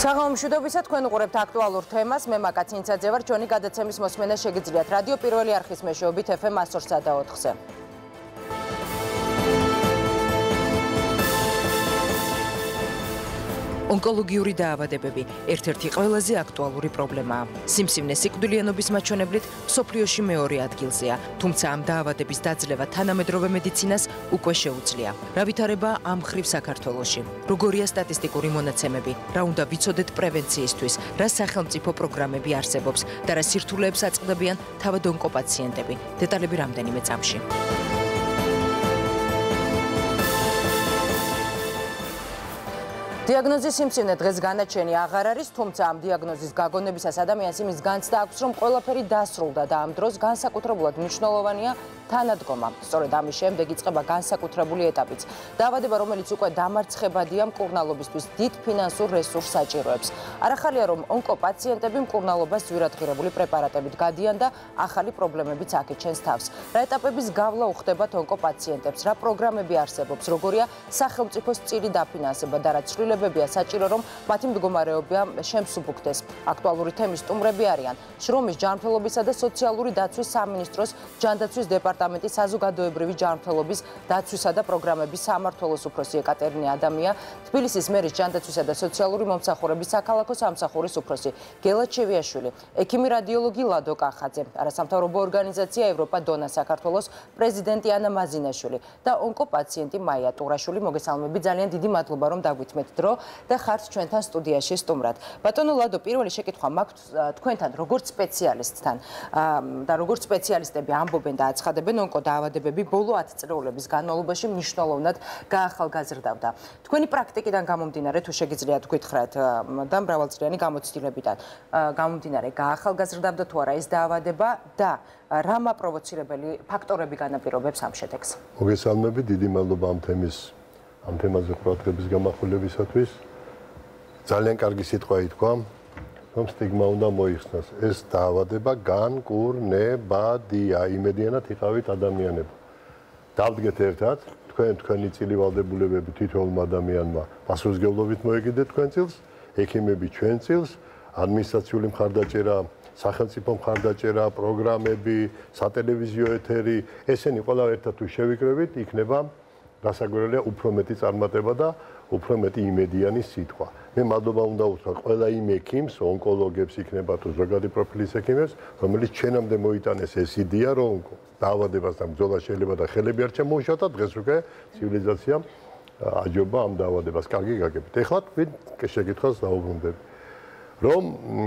საღამომშვიდობისა თქვენ უყურებთ აქტუალურ თემას. მე მაკაცინცაძე ვარ. ჩვენი გადაცემის მოსმენა შეგიძლიათ. რადიო პირველი არხის მეშვეობით FM 104 ონკოლოგიური დაავადებები ერთ-ერთი ყველაზე აქტუალური პრობლემაა. სიმსივნე სიკვდილიანობის მაჩვენებლით სოფლიოში მეორე ადგილზეა, თუმცა ამ დაავადების დაძლევა თანამედროვე მედიცინას უკვე შეუძლია. რა ვითარება ამ ხრივ საქართველოში? როგორია სტატისტიკური მონაცემები? რა უნდა ვიცოდეთ პრევენციისთვის? რა სახელმწიფო პროგრამები არსებობს და რა სირთულეებს აწყდებიან თავად ონკოპაციენტები? დეტალები რამდენიმე წამში. დიაგნოზის სიმცირე დღეს განაჩენი აღარ არის, თუმცა ამ დიაგნოზის გაგონებისას ადამიანს იმის განცდა აქვს, რომ ყველაფერი დასრულდა და ამ დროს განსაკუთრებულად მნიშვნელოვანია თანადგომა. სწორედ ამის შემდეგ იწყება განსაკუთრებული ეტაპიც. დაავადება, რომელიც უკვე დამარცხებადია მკურნალობისთვის, დიდ ფინანსურ რესურსს საჭიროებს. არახალია, რომ ონკოპაციენტები მკურნალობას ძვირადღირებული პრეპარატებით გადიან და ახალი პრობლემებიც აკეჩენს თავს. რა ეტაპების გავლა უხდებათ ონკოპაციენტებს? რა პროგრამები არსებობს? როგორია სახელმწიფოს წილი დაფინანსება და რა ცვლილებებია საჭირო, რომ მათი მდგომარეობა შემსუბუქდეს? აქტუალური თემის სტუმრები არიან შრომის ჯანმრთელობისა და სოციალური დაცვის სამინისტროს ჯანდაცვის დეპარტამენტის დეპარტამენტის საზოგადოებრივი ჯანმრთელობის დაცვისა და პროგრამების სამმართველოს უფროსი ეკატერინე ადამია, თბილისის მერის ჯანდაცვისა და სოციალური მომსახურების საქალაქო სამსახურის უფროსი გელა ჩევიაშვილი, ექიმი რადიოლოგი ლადო კახაძე, არასამთავრობო ორგანიზაცია ევროპა დონა საქართველოს პრეზიდენტი ანა მაზინაშვილი და ონკოპაციენტი მაია ტურაშვილი. მოგესალმები, ძალიან დიდი მადლობა რომ დაგვითმეთ დრო და ხართ ჩვენთან სტუდიაში სტუმრად. ბატონო ლადო, პირველი შეკითხვა მაქვს თქვენთან როგორც სპეციალისტთან. და როგორც სპეციალისტები ამბობენ და აცხადებენ ხდებიან ონკო დაავადებები ბოლო 10 წლეულების განმავლობაში მნიშვნელოვნად გაახალგაზრდავდა. თქვენი პრაქტიკიდან გამომდინარე თუ შეგიძლიათ გითხრათ და მრავალწლიანი გამოცდილებიდან გამომდინარე გაახალგაზრდავდა თუ არა ეს დაავადება და რა მაპროვოცირებელი ფაქტორები განაპირობებს ამ შედეგს? მოგესალმები, დიდი მადლობა ამ თემის ამ თემაზე ყურადღების გამახვილებისათვის. ძალიან კარგი სიტყვა ითქვა. რომ სტიგმა უნდა მოიხსნას. ეს დაავადება განკურნებადია, იმედიანად იყავით ადამიანები. დავდგეთ ერთად, თქვენ თქვენი წილივალდებულებები თითოეულ ადამიანმა პასუხისგებლობით მოეგიდეთ თქვენ წილს, ექიმები ჩვენ წილს, ადმინისტრაციული მხარდაჭერა, სახელმწიფო მხარდაჭერა, პროგრამები, სატელევიზიო ეთერი, ესენი ყველა ერთად თუ შევიკრებით, იქნება გასაგვირელია უფრო მეტი წარმატება და უფრო მეტი იმედიანი სიტყვა. მე მადლობა უნდა უთხრა ყველა იმ ექიმს, ონკოლოგებს იქნება თუ ზოგადი პროფილის ექიმებს, რომელიც ჩვენამდე მოიტანეს ეს იდეა, რომ დაავადებას და ბრძოლა შეიძლება და ხელები არ ჩამოუშავთ და დღეს უკვე ცივილიზაციამ აჯობა ამ დაავადებას. კარგი გაგებით. ეხლა თქვენ შეკითხვას დაუბრუნდები. რომ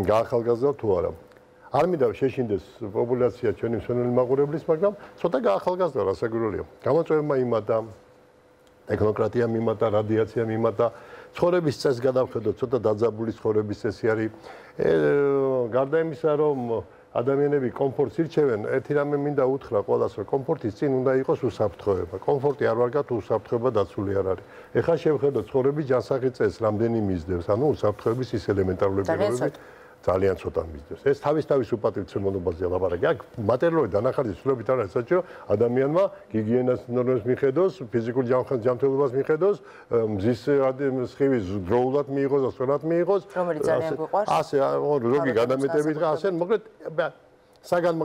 გაახალგაზრდა თუ არა? არ მინდა შეშინდეს პოპულაცია ჩვენი მსვენელი მაყურებლის, მაგრამ ცოტა გაახალგაზრდა რასაკვირველია. გამოწვევა იმადა ტექნოკრატია მიმატა, რადიაცია მიმატა, ცხოვრების წესს გადავხედოთ, ცოტა დაძაბული ცხოვრების წესი არის. ე გარდა იმისა, რომ ადამიანები კომფორტს ირჩევენ, ერთი რამე მინდა უთხრა ყველას, რომ კომფორტის წინ უნდა იყოს უსაფრთხოება. კომფორტი არ ვარგათ უსაფრთხოება დაცული არ არის. ეხლა შევხედოთ ცხოვრების ჯანსაღი წესს, რამდენი მისდევს, ანუ უსაფრთხოების ის ელემენტარული პირობები. ძალიან ცოტა მისდევს. ეს თავის-თავის უპატრიცემონობაზე ლაპარაკი. აქ მატერიალური დანახარჯის არ არის საჭირო ადამიანმა გიგიენას ნორმებს მიხედოს, ფიზიკურ ჯანმრთელობას მიხედოს, მზის სხივის დროულად მიიღოს და სწორად მიიღოს. რომელიც ძალიან გვყვარს. ასე, როგი განამეტებით რა ასე, მოკლედ საგან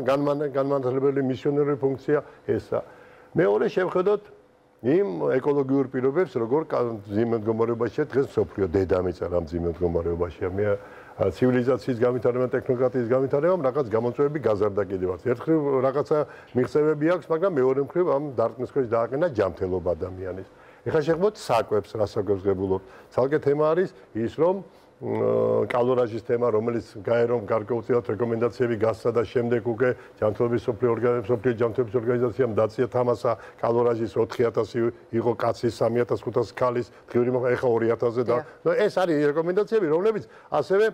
განმანათლებელი მისიონერი ფუნქცია ესა. მეორე შევხედოთ იმ ეკოლოგიურ პირობებს, როგორ ზიმედგომარეობაშია დღეს სოფლიო დედამიწა რამ ზიმედგომარეობაშია. მე ცივილიზაციის განვითარება, ტექნოკრატიის განვითარება, რაღაც გამოწვევები გაზარდა კიდევაც. ერთხელ რაღაცა მიღწევები აქვს, მაგრამ მეორე მხრივ ამ დარტყმის ქვეშ დააყენა ჯანმრთელობა ადამიანის. ეხლა შეხვდით საკვებს, რასაკვებს ღებულობ. ცალკე თემა არის ის, რომ კალორაჟის თემა, რომელიც გაერომ გარკვეულწილად რეკომენდაციები გასცა და შემდეგ უკვე ჯანმრთელობის სოფლიო ორგანიზაცია, სოფლიო ჯანმრთელობის ორგანიზაციამ დაცია თამასა. კალორაჟის 4000 იყო კაცის 3500 ქალის, დღიური მოხდა ეხა 2000-ზე და ნუ ეს არის რეკომენდაციები, რომლებიც ასევე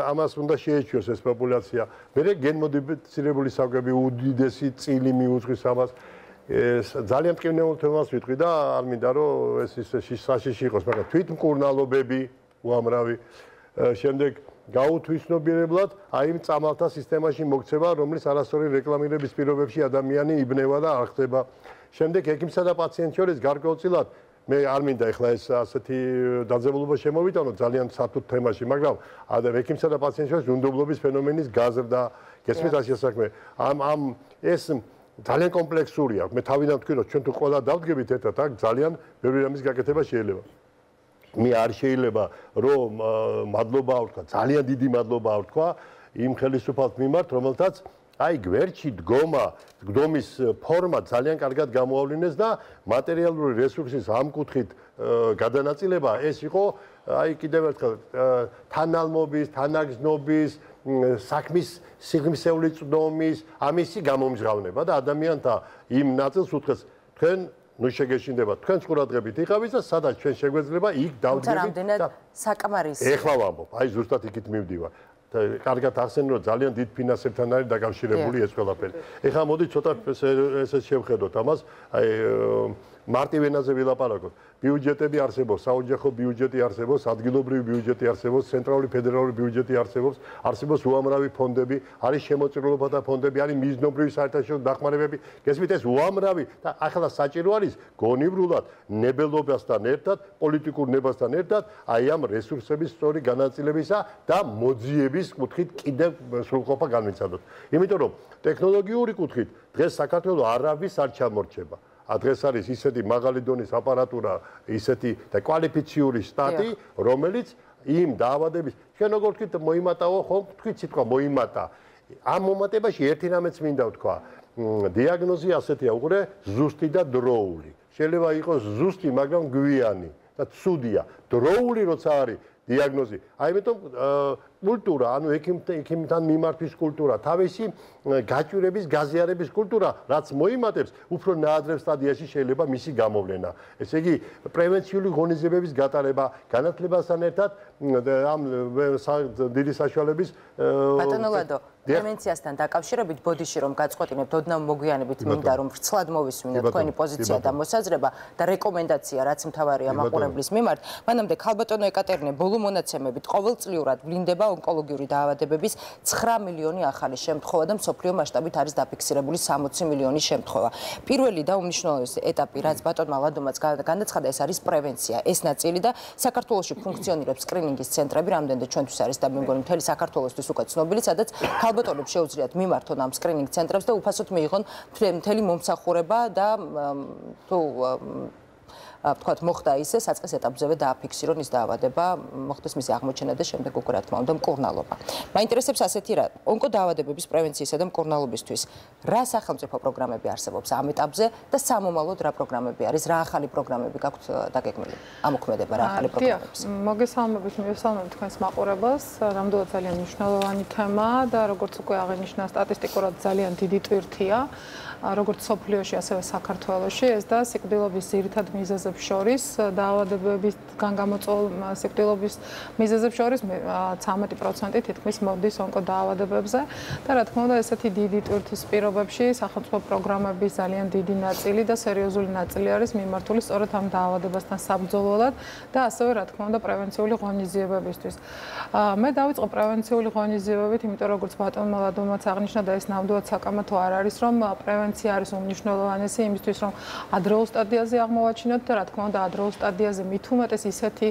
ამას უნდა შეეჩვიოს ეს პოპულაცია. მერე გენმოდიფიცირებული საკვები უდიდესი წილი მიუძღვის ამას. ეს ძალიან მკვნეულ თემას ვიტყვი და არ მინდა რომ ეს ის საშიში იყოს, მაგრამ თვითმკურნალობები უამრავი შემდეგ გაუთვისნობიერებლად აი იმ წამალთა სისტემაში მოქცევა, რომლის არასწორი რეკლამირების პირობებში ადამიანი იბნევა და არ ხდება. შემდეგ ექიმსა და პაციენტს შორის გარკვეულწილად მე არ მინდა ეხლა ეს ასეთი დაძაბულობა შემოვიტანო ძალიან სათუთ თემაში, მაგრამ ადა ვეკიმსა და პაციენტებს უნდობლობის ფენომენის გაზრდა, გესმით ასე საქმე. ამ ამ ეს ძალიან კომპლექსურია. მე თავიდან ვთქვი, რომ ჩვენ თუ ყველა დავდგებით ერთად, აქ ძალიან ბევრი რამის გაკეთება შეიძლება. მე არ შეიძლება რომ მადლობა ვთქვა, ძალიან დიდი მადლობა ვთქვა იმ ხელისუფალს მიმართ, რომელთაც აი გვერდში დგომა, დგომის ფორმა ძალიან კარგად გამოავლინეს და მატერიალური რესურსის ამ კუთხით გადანაწილება ეს იყო აი კიდევ ერთხელ თანალმობის, თანაგზნობის, საქმის სიღრმისეული წვდომის ამისი გამომჟღავნება და ადამიანთა იმ ნაწილს უთხრეს. თქვენ ნუ შეგეშინდება თქვენ ყურადღებით იყავით და სადაც ჩვენ შეგვეძლება იქ დავდგებით და საკამარისი ეხლა ვამბობ აი ზუსტად იქით მივდივარ. და კარგად ახსენე რომ ძალიან დიდ ფინანსებთან არის დაკავშირებული ეს ყველაფერი. ეხლა მოდი ცოტა ესე შევხედოთ ამას. აი მარტივ ენაზე ვილაპარაკოთ ბიუჯეტები არსებობს, საოჯახო ბიუჯეტი არსებობს, ადგილობრივი ბიუჯეტი არსებობს, ცენტრალური ფედერალური ბიუჯეტი არსებობს, არსებობს უამრავი ფონდები, არის შემოწირულობათა ფონდები, არის მიზნობრივი საერთაშორისო დახმარებები. გესმით ეს უამრავი და ახლა საჭირო არის გონივრულად ნებელობასთან ერთად, პოლიტიკურ ნებასთან ერთად, აი ამ რესურსების სწორი განაწილებისა და მოძიების კუთხით კიდევ სრულყოფა განვიცადოთ. იმიტომ რომ ტექნოლოგიური კუთხით დღეს საქართველოს არავის არ ჩამორჩება. დღეს არის ისეთი მაღალი დონის აპარატურა, ისეთი და კვალიფიციური სტატი, რომელიც იმ დაავადების, ჩვენ როგორ ვთქვით, მოიმატაო ხო? თქვით სიტყვა მოიმატა. ამ მომატებაში ერთი რამეც მინდა ვთქვა. დიაგნოზი ასეთია, უყურე, ზუსტი და დროული. შეიძლება იყოს ზუსტი, მაგრამ გვიანი და ცუდია. დროული როცა არის დიაგნოზი. აი ამიტომ კულტურა, ანუ ექიმთან მიმართვის კულტურა, თავისი გაჭირების, გაზიარების კულტურა, რაც მოიმატებს, უფრო ნაადრევ სტადიაში შეიძლება მისი გამოვლენა. ესე იგი, პრევენციული ღონისძიებების გატარება, განათლებასთან ერთად ამ დიდი საშუალების ბატონო ლადო პრევენციასთან დაკავშირებით ბოდიში რომ გაწყვეტინებთ ოდნავ მოგვიანებით მინდა რომ ვრცლად მოვისმინოთ თქვენი პოზიცია და მოსაზრება და რეკომენდაცია რაც მთავარია მაყურებლის მიმართ მანამდე ქალბატონო ეკატერინე ბოლო მონაცემებით ყოველწლიურად ვლინდება ონკოლოგიური დაავადებების 9 მილიონი ახალი შემთხვევა და მსოფლიო მასშტაბით არის დაფიქსირებული 60 მილიონი შემთხვევა. პირველი და უმნიშვნელოვანესი ეტაპი, რაც ბატონმა ლადომაც განაცხადა, ეს არის პრევენცია. ეს ნაწილი და საქართველოსში ფუნქციონირებს სკრინინგის ცენტრები, რამდენადაც ჩვენთვის არის და მე მგონი მთელი საქართველოსთვის უკვე ცნობილი, სადაც ქალბატონებს შეუძლიათ მიმართონ ამ სკრინინგ ცენტრებს და უფასოდ მიიღონ მთელი მომსახურება და თუ ვთქვათ, მოხდა ისე, საწყის ეტაპზევე დააფიქსირონ ის დაავადება, მოხდეს მისი აღმოჩენა და შემდეგ უკვე რა თქმა უნდა მკურნალობა. მაინტერესებს ასეთი რა, ონკო დაავადებების პრევენციისა და მკურნალობისთვის რა სახელმწიფო პროგრამები არსებობს ამ ეტაპზე და სამომავლოდ რა პროგრამები არის, რა ახალი პროგრამები გაქვთ დაგეგმილი? ამოქმედება რა ახალი პროგრამები? მოგესალმებით, მივესალმებ თქვენს მაყურებელს, რამდენად ძალიან მნიშვნელოვანი თემაა და როგორც უკვე აღინიშნა სტატისტიკურად ძალიან დიდი ტვირთია. როგორც სოფლიოში, ასევე საქართველოში ეს და სიკვდილობის ძირითად მიზეზებს შორის დაავადებების განგამოწოლ სიკვდილობის მიზეზებს შორის 13% თითქმის მოდის ონკოდაავადებებზე და რა თქმა უნდა ესეთი დიდი ტვირთის პირობებში სახელმწიფო პროგრამების ძალიან დიდი ნაწილი და სერიოზული ნაწილი არის მიმართული სწორედ ამ დაავადებასთან საბრძოლველად და ასევე რა თქმა უნდა პრევენციული ღონისძიებებისთვის. მე დავიწყო პრევენციული ღონისძიებებით, იმიტომ როგორც ბატონმა ლადომაც აღნიშნა და ეს ნამდვილად საკამათო არ არის, რომ პრევენცია პრევენცია არის უმნიშვნელოვანესი იმისთვის, რომ ადრეულ სტადიაზე აღმოვაჩინოთ და რა თქმა უნდა ადრეულ სტადიაზე მით უმეტეს ისეთი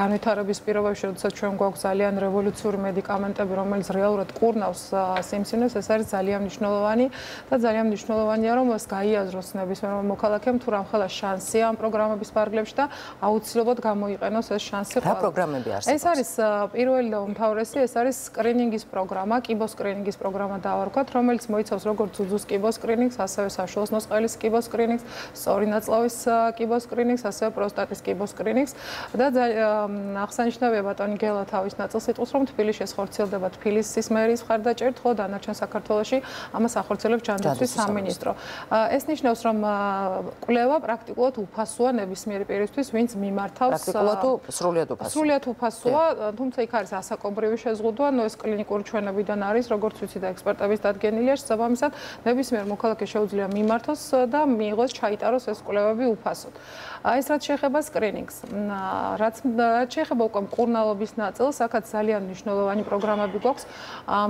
განვითარების პირობებში, როდესაც ჩვენ გვაქვს ძალიან რევოლუციური მედიკამენტები, რომელიც რეალურად კურნავს სიმსივნეს, ეს არის ძალიან მნიშვნელოვანი და ძალიან მნიშვნელოვანია, რომ ეს გაიაზროს ნებისმიერ მოქალაქემ თუ რამხელა შანსია ამ პროგრამების პარგლებში და აუცილებლად გამოიყენოს ეს შანსი. რა პროგრამები არსებობს? ეს არის პირველი და უმთავრესი, ეს არის სკრინინგის პროგრამა, კიბოს სკრინინგის პროგრამა დავარქვათ, რომელიც მოიცავს როგორც უძუს კიბოს სკრინინგს ასევე საშუალო ნოსყელის კიბოს სკრინინგს, სწორი ნაწლავის კიბოს სკრინინგს, ასევე პროსტატის კიბოს სკრინინგს და აღსანიშნავია ბატონი გელა თავის ნაწილს იტყვის, რომ თბილისში ხორციელდება თბილისის მერის მხარდაჭერით, ხო დანარჩენ საქართველოში ამას ახორციელებს ჯანდაცვის სამინისტრო. ეს ნიშნავს, რომ კვლევა პრაქტიკულად უფასოა ნებისმიერი პირისთვის, ვინც მიმართავს პრაქტიკულად სრულიად უფასოა. სრულიად უფასოა, თუმცა იქ არის ასაკობრივი შეზღუდვა, ნუ ეს კლინიკური ჩვენებიდან არის, როგორც ვიცი და ექსპერტების დადგენილია, შესაბამისად, ნებისმიერ მოქალაქეს შეუძლია მიმართოს და მიიღოს ჩაიტაროს ეს კვლევები უფასოდ. ეს რაც შეეხება სკრინინგს, რაც შეეხება უკვე მკურნალობის ნაწილს, აქაც ძალიან მნიშვნელოვანი პროგრამები გვაქვს.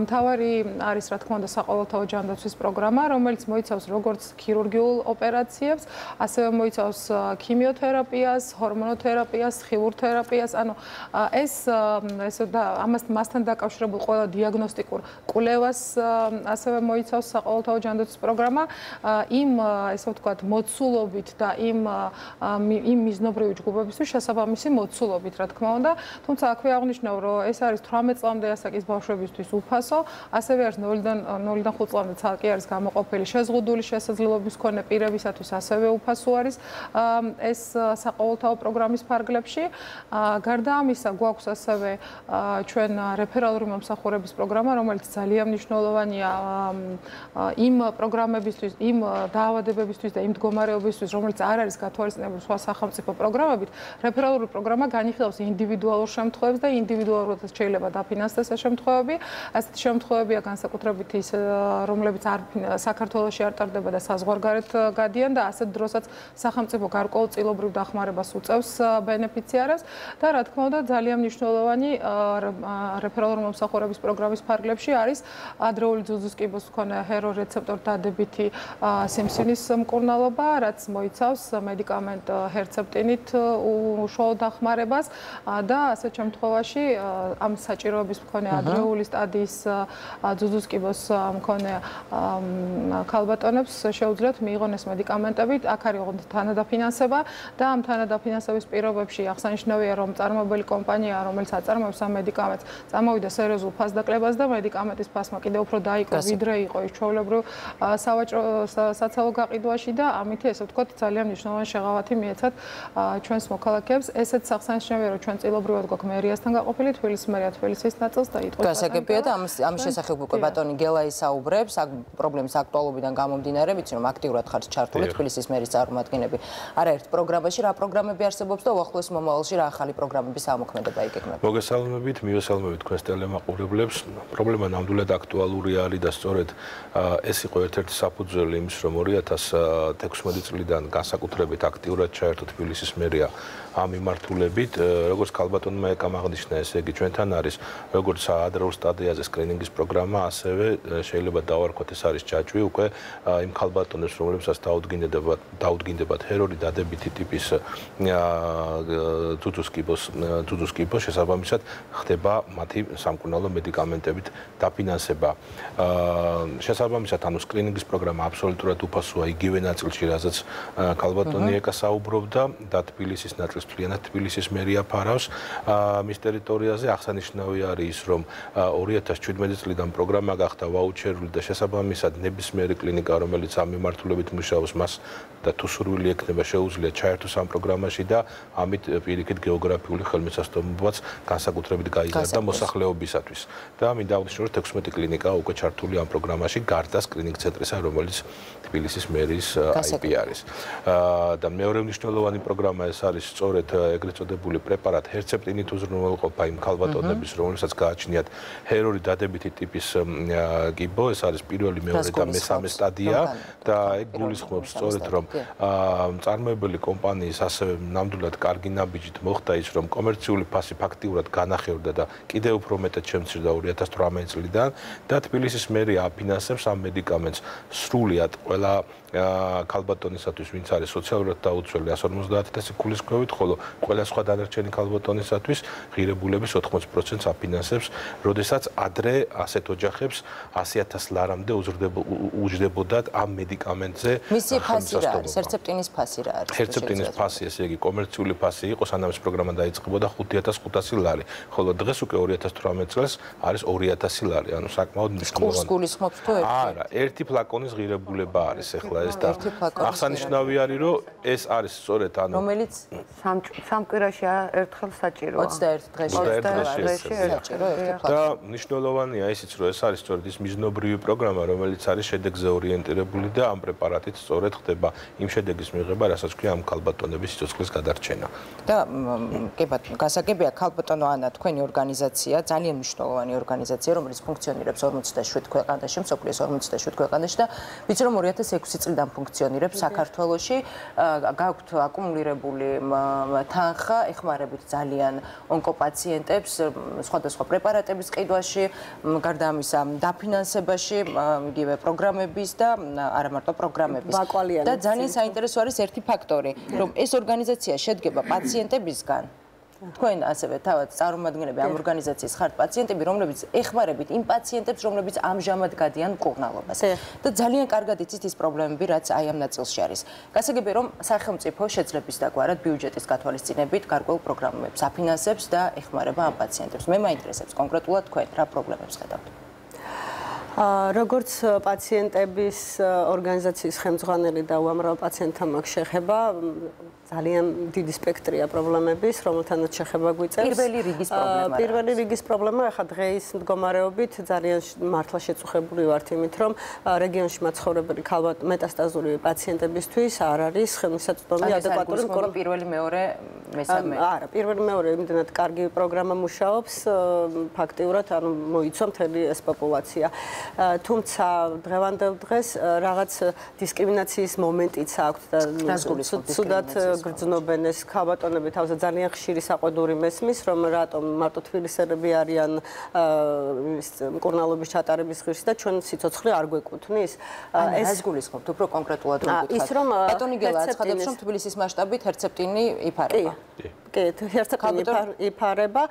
მთავარი არის რა თქმა უნდა საყოველთაო ჯანდაცვის პროგრამა, რომელიც მოიცავს როგორც ქირურგიულ ოპერაციებს, ასევე მოიცავს ქიმიოთერაპიას, ჰორმონოთერაპიას, ხილურთერაპიას, ანუ ეს ესე და ამას მასთან დაკავშირებულ ყველა დიაგნოსტიკურ კვლევას ასევე მოიცავს საყოველთაო ჯანდაცვის პროგრამა. იმ ესე ვთქვათ მოცულობით და იმ იმ მიზნობრივი ჯგუფებისთვის შესაბამისი მოცულობით, რა თქმა უნდა. თუმცა აქვე აღნიშნავ, რომ ეს არის 18 წლამდე ასაკის ბავშვებისთვის უფასო, ასევე არის 0-დან 0-დან 5 წლამდე ცალკე არის გამოყოფილი შეზღუდული შესაძლებლობის მქონე პირებისათვის ასევე უფასო არის ეს საყოველთაო პროგრამის ფარგლებში. გარდა ამისა, გვაქვს ასევე ჩვენ რეფერალური მომსახურების პროგრამა, რომელიც ძალიან მნიშვნელოვანია იმ პროგრამებისთვის, იმ დაავადებებისთვის და იმ მდგომარეობისთვის, რომელიც არ არის გათვალისწინებული სხვა სახელმწიფო პროგრამებით. რეფერალური პროგრამა განიხილავს ინდივიდუალურ შემთხვევებს და ინდივიდუალურად შეიძლება დაფინანსდეს ეს შემთხვევები. ასეთი შემთხვევებია განსაკუთრებით ის, რომლებიც არ საქართველოსში არ ტარდება და საზღვარგარეთ გადიან და ასეთ დროსაც სახელმწიფო გარკვეულწილობრივ დახმარებას უწევს ბენეფიციარებს და რა თქმა უნდა ძალიან მნიშვნელოვანი რეფერალური მომსახურების პროგრამის ფარგლებში არის ადრეული ძუძუს კიბოს მქონე ჰერო რეცეპტორ დადებითი სიმსივნის მკურნალობა, რაც მოიცავს მედიკამენტ ჰერცეპტინით უშუალო დახმარებას. და ასეთ შემთხვევაში ამ საჭიროების მქონე ადრეული სტადიის ძუძუს კიბოს მქონე ქალბატონებს შეუძლიათ მიიღონ ეს მედიკამენტები, აქ არის თანადაფინანსება და ამ თანადაფინანსების პირობებში აღსანიშნავია, რომ წარმოებელი კომპანია, რომელიც აწარმოებს ამ მედიკამენტს, წამოვიდა სერიოზულ ფასდაკლებას და მედიკამენტის ფასმა კიდევ უფრო დაიყო, ვიდრე იყო ის ჩვეულებრივ სავაჭრო საცალო გაყიდვაში და ამით ესე ვთქვათ, ძალიან მნიშვნელოვანი შეღავათი მიეცათ ჩვენს მოქალაქეებს. ესეც აღსანიშნავია, რომ ჩვენ წილობრივად გვაქვს მერიასთან გაყოფილი თბილისის მერია თბილისის ნაწილს და იტყვის. გასაგებია და ამის ამის შესახებ უკვე ბატონი გელაი საუბრებს, აქ პრობლემის აქტუალობიდან გამომდინარე, ვიცი რომ აქტიურად ხართ ჩართული თბილისის მერის წარმომადგენლები. არაერთ პროგრამაში რა პროგრამები არსებობს და უახლოეს მომავალში რა ახალი პროგრამების ამოქმედება იგეგმება. მოგესალმებით, მიესალმებით თქვენს ტელემაყურებლებს. პრობლემა ნამდვილად აქტუალური არის და სწორედ ეს იყო ერთ-ერთი საფუძველი იმის, რომ 2016 წლიდან განსაკუთრებით აქტიურად ჩაერთო თბილისის მერია ამ მიმართულებით, როგორც ქალბატონმა ეკამ აღნიშნა, ესე იგი ჩვენთან არის როგორც ადრეულ სტადიაზე სკრინინგის პროგრამა, ასევე შეიძლება დავარქვათ ეს არის ჯაჭვი უკვე იმ ქალბატონებს, რომლებსაც დაუდგინდებათ დაუდგინდებათ ჰერორი დადებითი ტიპის თუთუსკიპოს თუთუსკიპოს შესაბამისად ხდება მათი სამკურნალო მედიკამენტებით დაფინანსება. შესაბამისად ანუ სკრინინგის პროგრამა აბსოლუტურად უფასოა იგივე ნაწილში, რასაც ქალბატონი ეკა საუბრობდა და თბილისის ნაწილში ეს მთლიანად თბილისის მერია ფარავს მის ტერიტორიაზე აღსანიშნავი არის ის რომ 2017 წლიდან პროგრამა გახდა ვაუჩერული და შესაბამისად ნებისმიერი კლინიკა რომელიც ამ მიმართულებით მუშაობს მას და თუ სურვილი ექნება შეუძლია ჩაერთოს ამ პროგრამაში და ამით პირიქით გეოგრაფიული ხელმისაწვდომობაც განსაკუთრებით გაიზარდა მოსახლეობისათვის. და მინდა აღნიშნო რომ 16 კლინიკა უკვე ჩართული ამ პროგრამაში გარდა სკრინინგ ცენტრისა რომელიც თბილისის მერის IP არის და მეორე მნიშვნელოვანი პროგრამა ეს არის სწორ სწორედ ეგრეთ წოდებული პრეპარატ ჰერცეპტინით უზრუნველყოფა იმ ქალბატონების, რომელსაც გააჩნიათ ჰერორი დადებითი ტიპის გიბო, ეს არის პირველი, მეორე და მესამე სტადია და ეგ გულისხმობს სწორედ რომ წარმოებელი კომპანიის ასევე ნამდვილად კარგი ნაბიჯით მოხდა ის რომ კომერციული ფასი ფაქტიურად განახევრდა და კიდევ უფრო მეტად შემცირდა 2018 წლიდან და თბილისის მერია აფინანსებს ამ მედიკამენტს სრულად ყველა up. ქალბატონისათვის, ვინც არის სოციალურად დაუცველი 150000 ქულის ქვევით, ხოლო ყველა სხვა დანარჩენი ქალბატონისათვის ღირებულების 80%-ს აფინანსებს, როდესაც ადრე ასეთ ოჯახებს 100000 ლარამდე უძრდებოდათ ამ მედიკამენტზე. მისი ფასი რა არის? რეცეპტინის ფასი რა არის? რეცეპტინის ფასი, ესე იგი, კომერციული ფასი იყო, სანამ ეს პროგრამა დაიწყებოდა 5500 ლარი, ხოლო დღეს უკვე 2018 წელს არის 2000 ლარი, ანუ საკმაოდ მნიშვნელოვანი. კურს გულისხმობს თუ ერთი? არა, ერთი ფლაკონის ღირებულება არის ახლა ეს და აღსანიშნავი არის რომ ეს არის სწორედ ანუ რომელიც სამ კვირაში ერთხელ საჭიროა 21 დღეში. 21 დღეში საჭირო და მნიშვნელოვანია ისიც რომ ეს არის სწორედ ის მიზნობრივი პროგრამა რომელიც არის შედეგზე ორიენტირებული და ამ პრეპარატით სწორედ ხდება. იმ შედეგის მიღება რასაც ქვია ამ ქალბატონების სიცოცხლის გადარჩენა. და კი ბატონო გასაგებია ქალბატონო ანა თქვენი ორგანიზაცია ძალიან მნიშვნელოვანი ორგანიზაცია რომელიც ფუნქციონირებს 47 ქვეყანაში მსოფლიოს 47 ქვეყანაში და ვიცი რომ 2006 წლიდან ფუნქციონირებს საქართველოში. გაქვთ აკუმულირებული თანხა, ეხმარებით ძალიან онკოპაციენტებს სხვადასხვა პრეპარატების ყიდვაში, გარდა ამისა, დაფინანსებაში, იგივე პროგრამების და არა მარტო პროგრამების. და ძალიან საინტერესო არის ერთი ფაქტორი, რომ ეს ორგანიზაცია შედგება პაციენტებისგან თქვენ ასევე თავად წარმომადგენლები ამ ორგანიზაციის ხართ პაციენტები, რომლებიც ეხმარებით იმ პაციენტებს, რომლებიც ამჟამად გადიან მკურნალობას. და ძალიან კარგად იცით ის პრობლემები, რაც აი ამ ნაწილში არის. გასაგებია, რომ სახელმწიფო შეძლებს დაგვარად ბიუჯეტის გათვალისწინებით გარკვეულ პროგრამებს აფინანსებს და ეხმარება ამ პაციენტებს. მე მაინტერესებს კონკრეტულად თქვენ რა პრობლემებს ხედავთ? აა როგორც პაციენტების ორგანიზაციის ხელმძღვანელი და უამრავ პაციენტთან მაქვს შეხება, ძალიან დიდი სპექტრია პრობლემების, რომელთანაც შეხება გვიწევს. პირველი რიგის პრობლემა პირველი რიგის პრობლემა ახლა დღეის მდგომარეობით ძალიან მართლა შეწუხებული ვართ იმით, რომ რეგიონში მაცხოვრებელი ქალბატ მეტასტაზური პაციენტებისთვის არ არის ხელმისაწვდომი ადეკვატური მკურნალობა. პირველი, მეორე, მესამე. არა, პირველი მეორე იმდენად კარგი პროგრამა მუშაობს, ფაქტიურად ანუ მოიცვა მთელი ეს პოპულაცია. თუმცა დღევანდელ დღეს რაღაც დისკრიმინაციის მომენტიც აქვს და ცუდად გრძნობენ ეს ქალბატონები თავზე ძალიან ხშირი საყვედური მესმის, რომ რატომ მარტო თბილისელები არიან მკურნალობის ჩატარების ღირსი და ჩვენ სიცოცხლე არ გვეკუთვნის. ეს გულისხმობთ უფრო კონკრეტულად რომ გითხრათ. ის რომ, ბატონი გელა აცხადებს რომ თბილისის მასშტაბით ჰერცეპტინი იფარება. კი, ჰერცეპტინი ქალბატონ- იფარება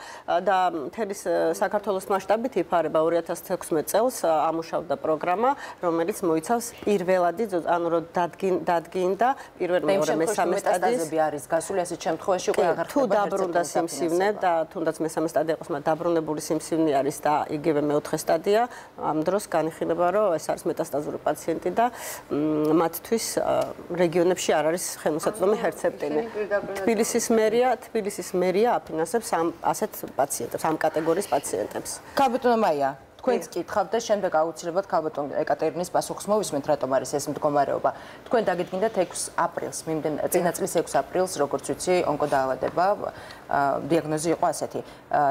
და მთელი საქართველოს მასშტაბით იფარება 2016 წელს ამუშავდა პროგრამა, რომელიც მოიცავს პირველადი, ანუ რომ დადგინ დადგინდა პირველ მეორე მესამე მეტასტაზები არის გასული ასეთ შემთხვევაში უკვე აღარ თუ დაბრუნდა სიმსივნე და თუნდაც მესამე სტადია იყოს, მაგრამ დაბრუნებული სიმსივნე არის და იგივე მეოთხე სტადია, ამ დროს განიხილება, რომ ეს არის მეტასტაზური პაციენტი და მათთვის რეგიონებში არ არის ხელმისაწვდომი ჰერცეპტინი. თბილისის მერია, თბილისის მერია აფინანსებს ამ ასეთ პაციენტებს, ამ კატეგორიის პაციენტებს. ქაბატონო მაია, თქვენც კითხავთ და შემდეგ აუცილებლად ქალბატონ ეკატერინის პასუხს მოვისმენთ რატომ არის ეს მდგომარეობა. თქვენ დაგიდგინდათ 6 აპრილს, მიმდენ წინა წლის 6 აპრილს, როგორც ვიცი, ონკოდაავადება დიაგნოზი იყო ასეთი.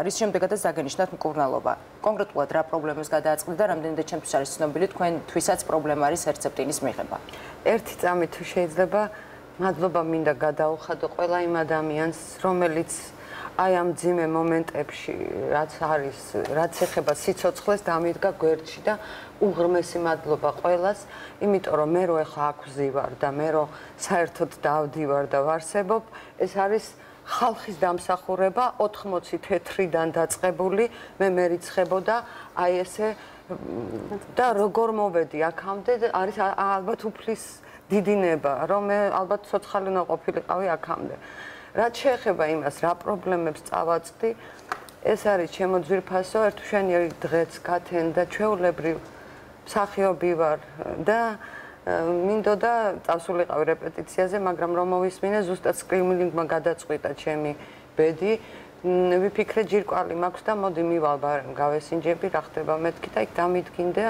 რის შემდეგადაც დაგენიშნათ მკურნალობა. კონკრეტულად რა პრობლემას გადააწყდა და რამდენიმე ჩემთვის არის ცნობილი თქვენთვისაც პრობლემა არის ჰერცეპტინის მიღება. ერთი წამი თუ შეიძლება მადლობა მინდა გადაუხადო ყველა იმ ადამიანს რომელიც აი ამ ძიმე მომენტებში რაც არის რაც ეხება სიცოცხლეს დამიდგა გვერდში და უღრმესი მადლობა ყველას. იმიტომ რომ მე რო ახლა აქ ვზივარ და მე რო საერთოდ დავდივარ და ვარსებობ ეს არის ხალხის დამსახურება 80 თეთრიდან დაწყებული. მე მერიცხებოდა აი ესე და როგორ მოვედი აქამდე არის ალბათ უფლის დიდინება რომ მე ალბათ ცოცხალი უნდა ყოფილიყავი აქამდე რაც შეეხება იმას რა პრობლემებს წავაწყდი ეს არის ჩემო ძვირფასო ერთუშენიერი დღეც გათენ და ჩვეულებრივ მსახიობი ვარ. და მინდოდა წავსულიყავი რეპეტიციაზე მაგრამ რომ მოვისმინე ზუსტად სკრინინგმა გადაწყვიტა ჩემი ბედი. ვიფიქრე ჯირკვალი მაქვს და მოდი მივალ ბარემ გავესინჯები რა ხდება მეთქი და იქ დამიდგინდა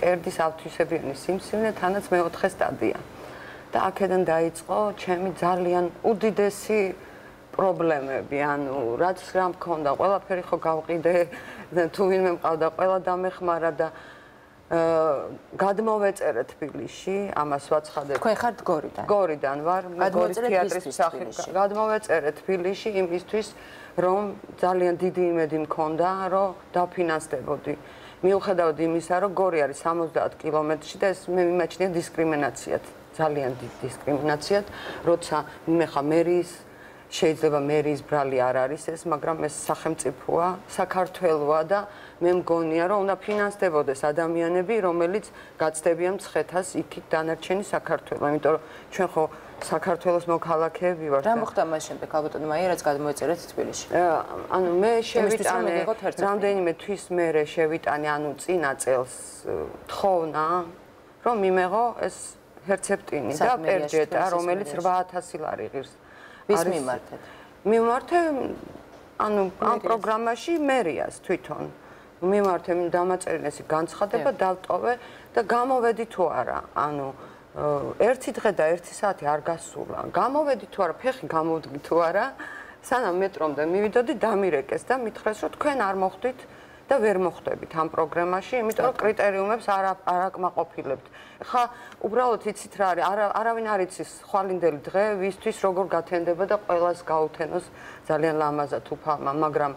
კერდის ავთვისებიანი სიმსივნე თანაც მეოთხე სტადია და აქედან დაიწყო ჩემი ძალიან უდიდესი პრობლემები, ანუ რაც რა მქონდა, ყველაფერი ხო გავყიდე, თუ ვინმე მყავდა, ყველა დამეხმარა და აა გადმოვეწერე თბილისში, ამას ვაცხადებ. თქვენ ხართ გორიდან. გორიდან ვარ, გორის თეატრის მსახიობი. თბილისში? გადმოვეწერე თბილისში იმისთვის, რომ ძალიან დიდი იმედი მქონდა, რომ დაფინანსდებოდი. მიუხედავად იმისა, რომ გორი არის 70 კილომეტრში და ეს მე მიმაჩნია დისკრიმინაციად, ძალიან დიდ დისკრიმინაციად, როცა მე ხა მერის შეიძლება მერის ბრალი არ არის ეს, მაგრამ ეს სახელმწიფოა, საქართველოა და მე მგონია, რომ უნდა ფინანსდებოდეს ადამიანები, რომელიც გაცდებიან მცხეთას იქით დანარჩენი საქართველო, იმიტომ რომ ჩვენ ხო საქართველოს მოქალაქეები ვართ. რა და- მოხდა მას შემდეგ ქალბატონო მაია, რაც გადმოეწერეთ თბილისში? ანუ მე შევიტანე რამდენიმე თვის მერე შევიტანე ანუ წინა წელს თხოვნა რომ მიმეღო ეს ჰერცეპტინი და პერჯეტა რომელიც მერიაში. 8000 ლარი ღირს ვის მიმართეთ? მიმართე ანუ ამ პროგრამაში მერიას თვითონ. მიმართე დამაწერინეს განცხადება დავტოვე და გამოვედი თუ არა ანუ ერთი დღე და ერთი საათი არ გასულა. გამოვედი თუ არა ფეხი გამოვდგი თუ არა სანამ მეტრომდე მივიდოდი დამირეკეს და მითხრეს რომ თქვენ არ მოხვდით და ვერ მოხვდებით ამ პროგრამაში, იმიტომ რომ კრიტერიუმებს არ არ აკმაყოფილებთ. ხა უბრალოდ იცით რა არის, არა არავინ არ იცის ხვალინდელი დღე, ვისთვის როგორ გათენდება და ყოველას გაუთენოს ძალიან ლამაზად უფალმა, მაგრამ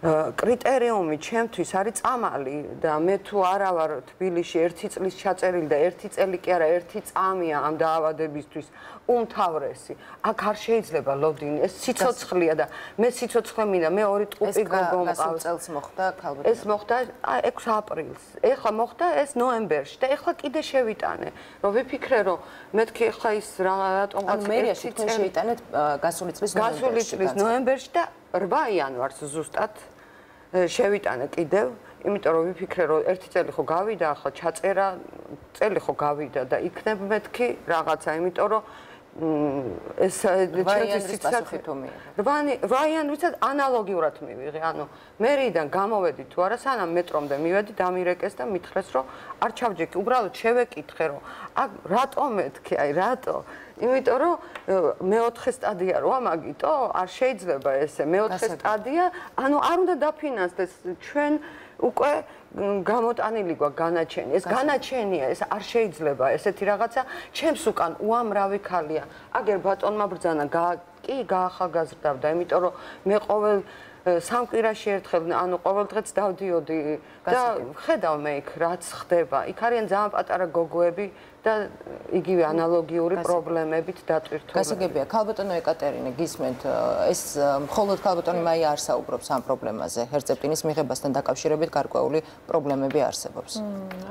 კრიტერიუმი ჩემთვის არის წამალი და მე თუ არა ვარ თბილისში ერთი წლის ჩაწერილი და ერთი წელი კი არა ერთი წამია ამ დაავადებისთვის უმთავრესი. აქ არ შეიძლება ლოდინი ეს სიცოცხლეა და მე სიცოცხლე მინდა მე ორი ტყუპი გოგო მყავს წელს მოხდა ქალბატონი. ეს მოხდა 6 აპრილს. ეხლა მოხდა ეს ნოემბერში და ეხლა კიდე შევიტანე. რომ ვიფიქრე რომ მეთქი ეხლა ის რა რატომღაც ერთი წელი შევიტანეთ გასული წლის ნოემბერში გასული წლის ნოემბერში და 8 იანვარს ზუსტად შევიტანე კიდევ, იმიტომ რომ ვიფიქრე რომ ერთი წელი ხო გავიდა, ახლა ჩაწერა, წელი ხო გავიდა და იქნებ მეთქი რაღაცა, იმიტომ რომ ეს ჩემთვის პასუხი თუ მე. რვანი რვაიან ვიცად ანალოგიურად მივიღე, ანუ მერიდან გამოვედი თუ არა, სანამ მეტრომდე მივედი, დამირეკეს და მითხრეს რომ არ ჩავჯექი, უბრალოდ შევეკითხე რომ აქ რატო მეთქი, აი რატო? იმიტომ რომ მეოთხე სტადია როა მაგიტო? არ შეიძლება ესე. მეოთხე სტადია ანუ არ უნდა დაფინანსდეს. ჩვენ უკვე გამოტანილი გვა განაჩენი. ეს განაჩენია ეს არ შეიძლება ესეთი რაღაცა. ჩემს უკან უამრავი ხალია აგერ ბატონმა ბრძანა კი გაახალგაზრდავდა იმიტომ რომ მე ყოველ სამკვირაში ერთხელ ანუ ყოველ დღეც დავდიოდი და ხედავ მე იქ რაც ხდება. იქ არიან ძალიან პატარა გოგოები და იგივე ანალოგიური პრობლემებით დატვირთული. გასაგებია, ქალბატონო ეკატერინე, გისმენთ, ეს მხოლოდ ქალბატონი მაია არ საუბრობს ამ პრობლემაზე. ჰერცეპტინის მიღებასთან დაკავშირებით გარკვეული პრობლემები არსებობს.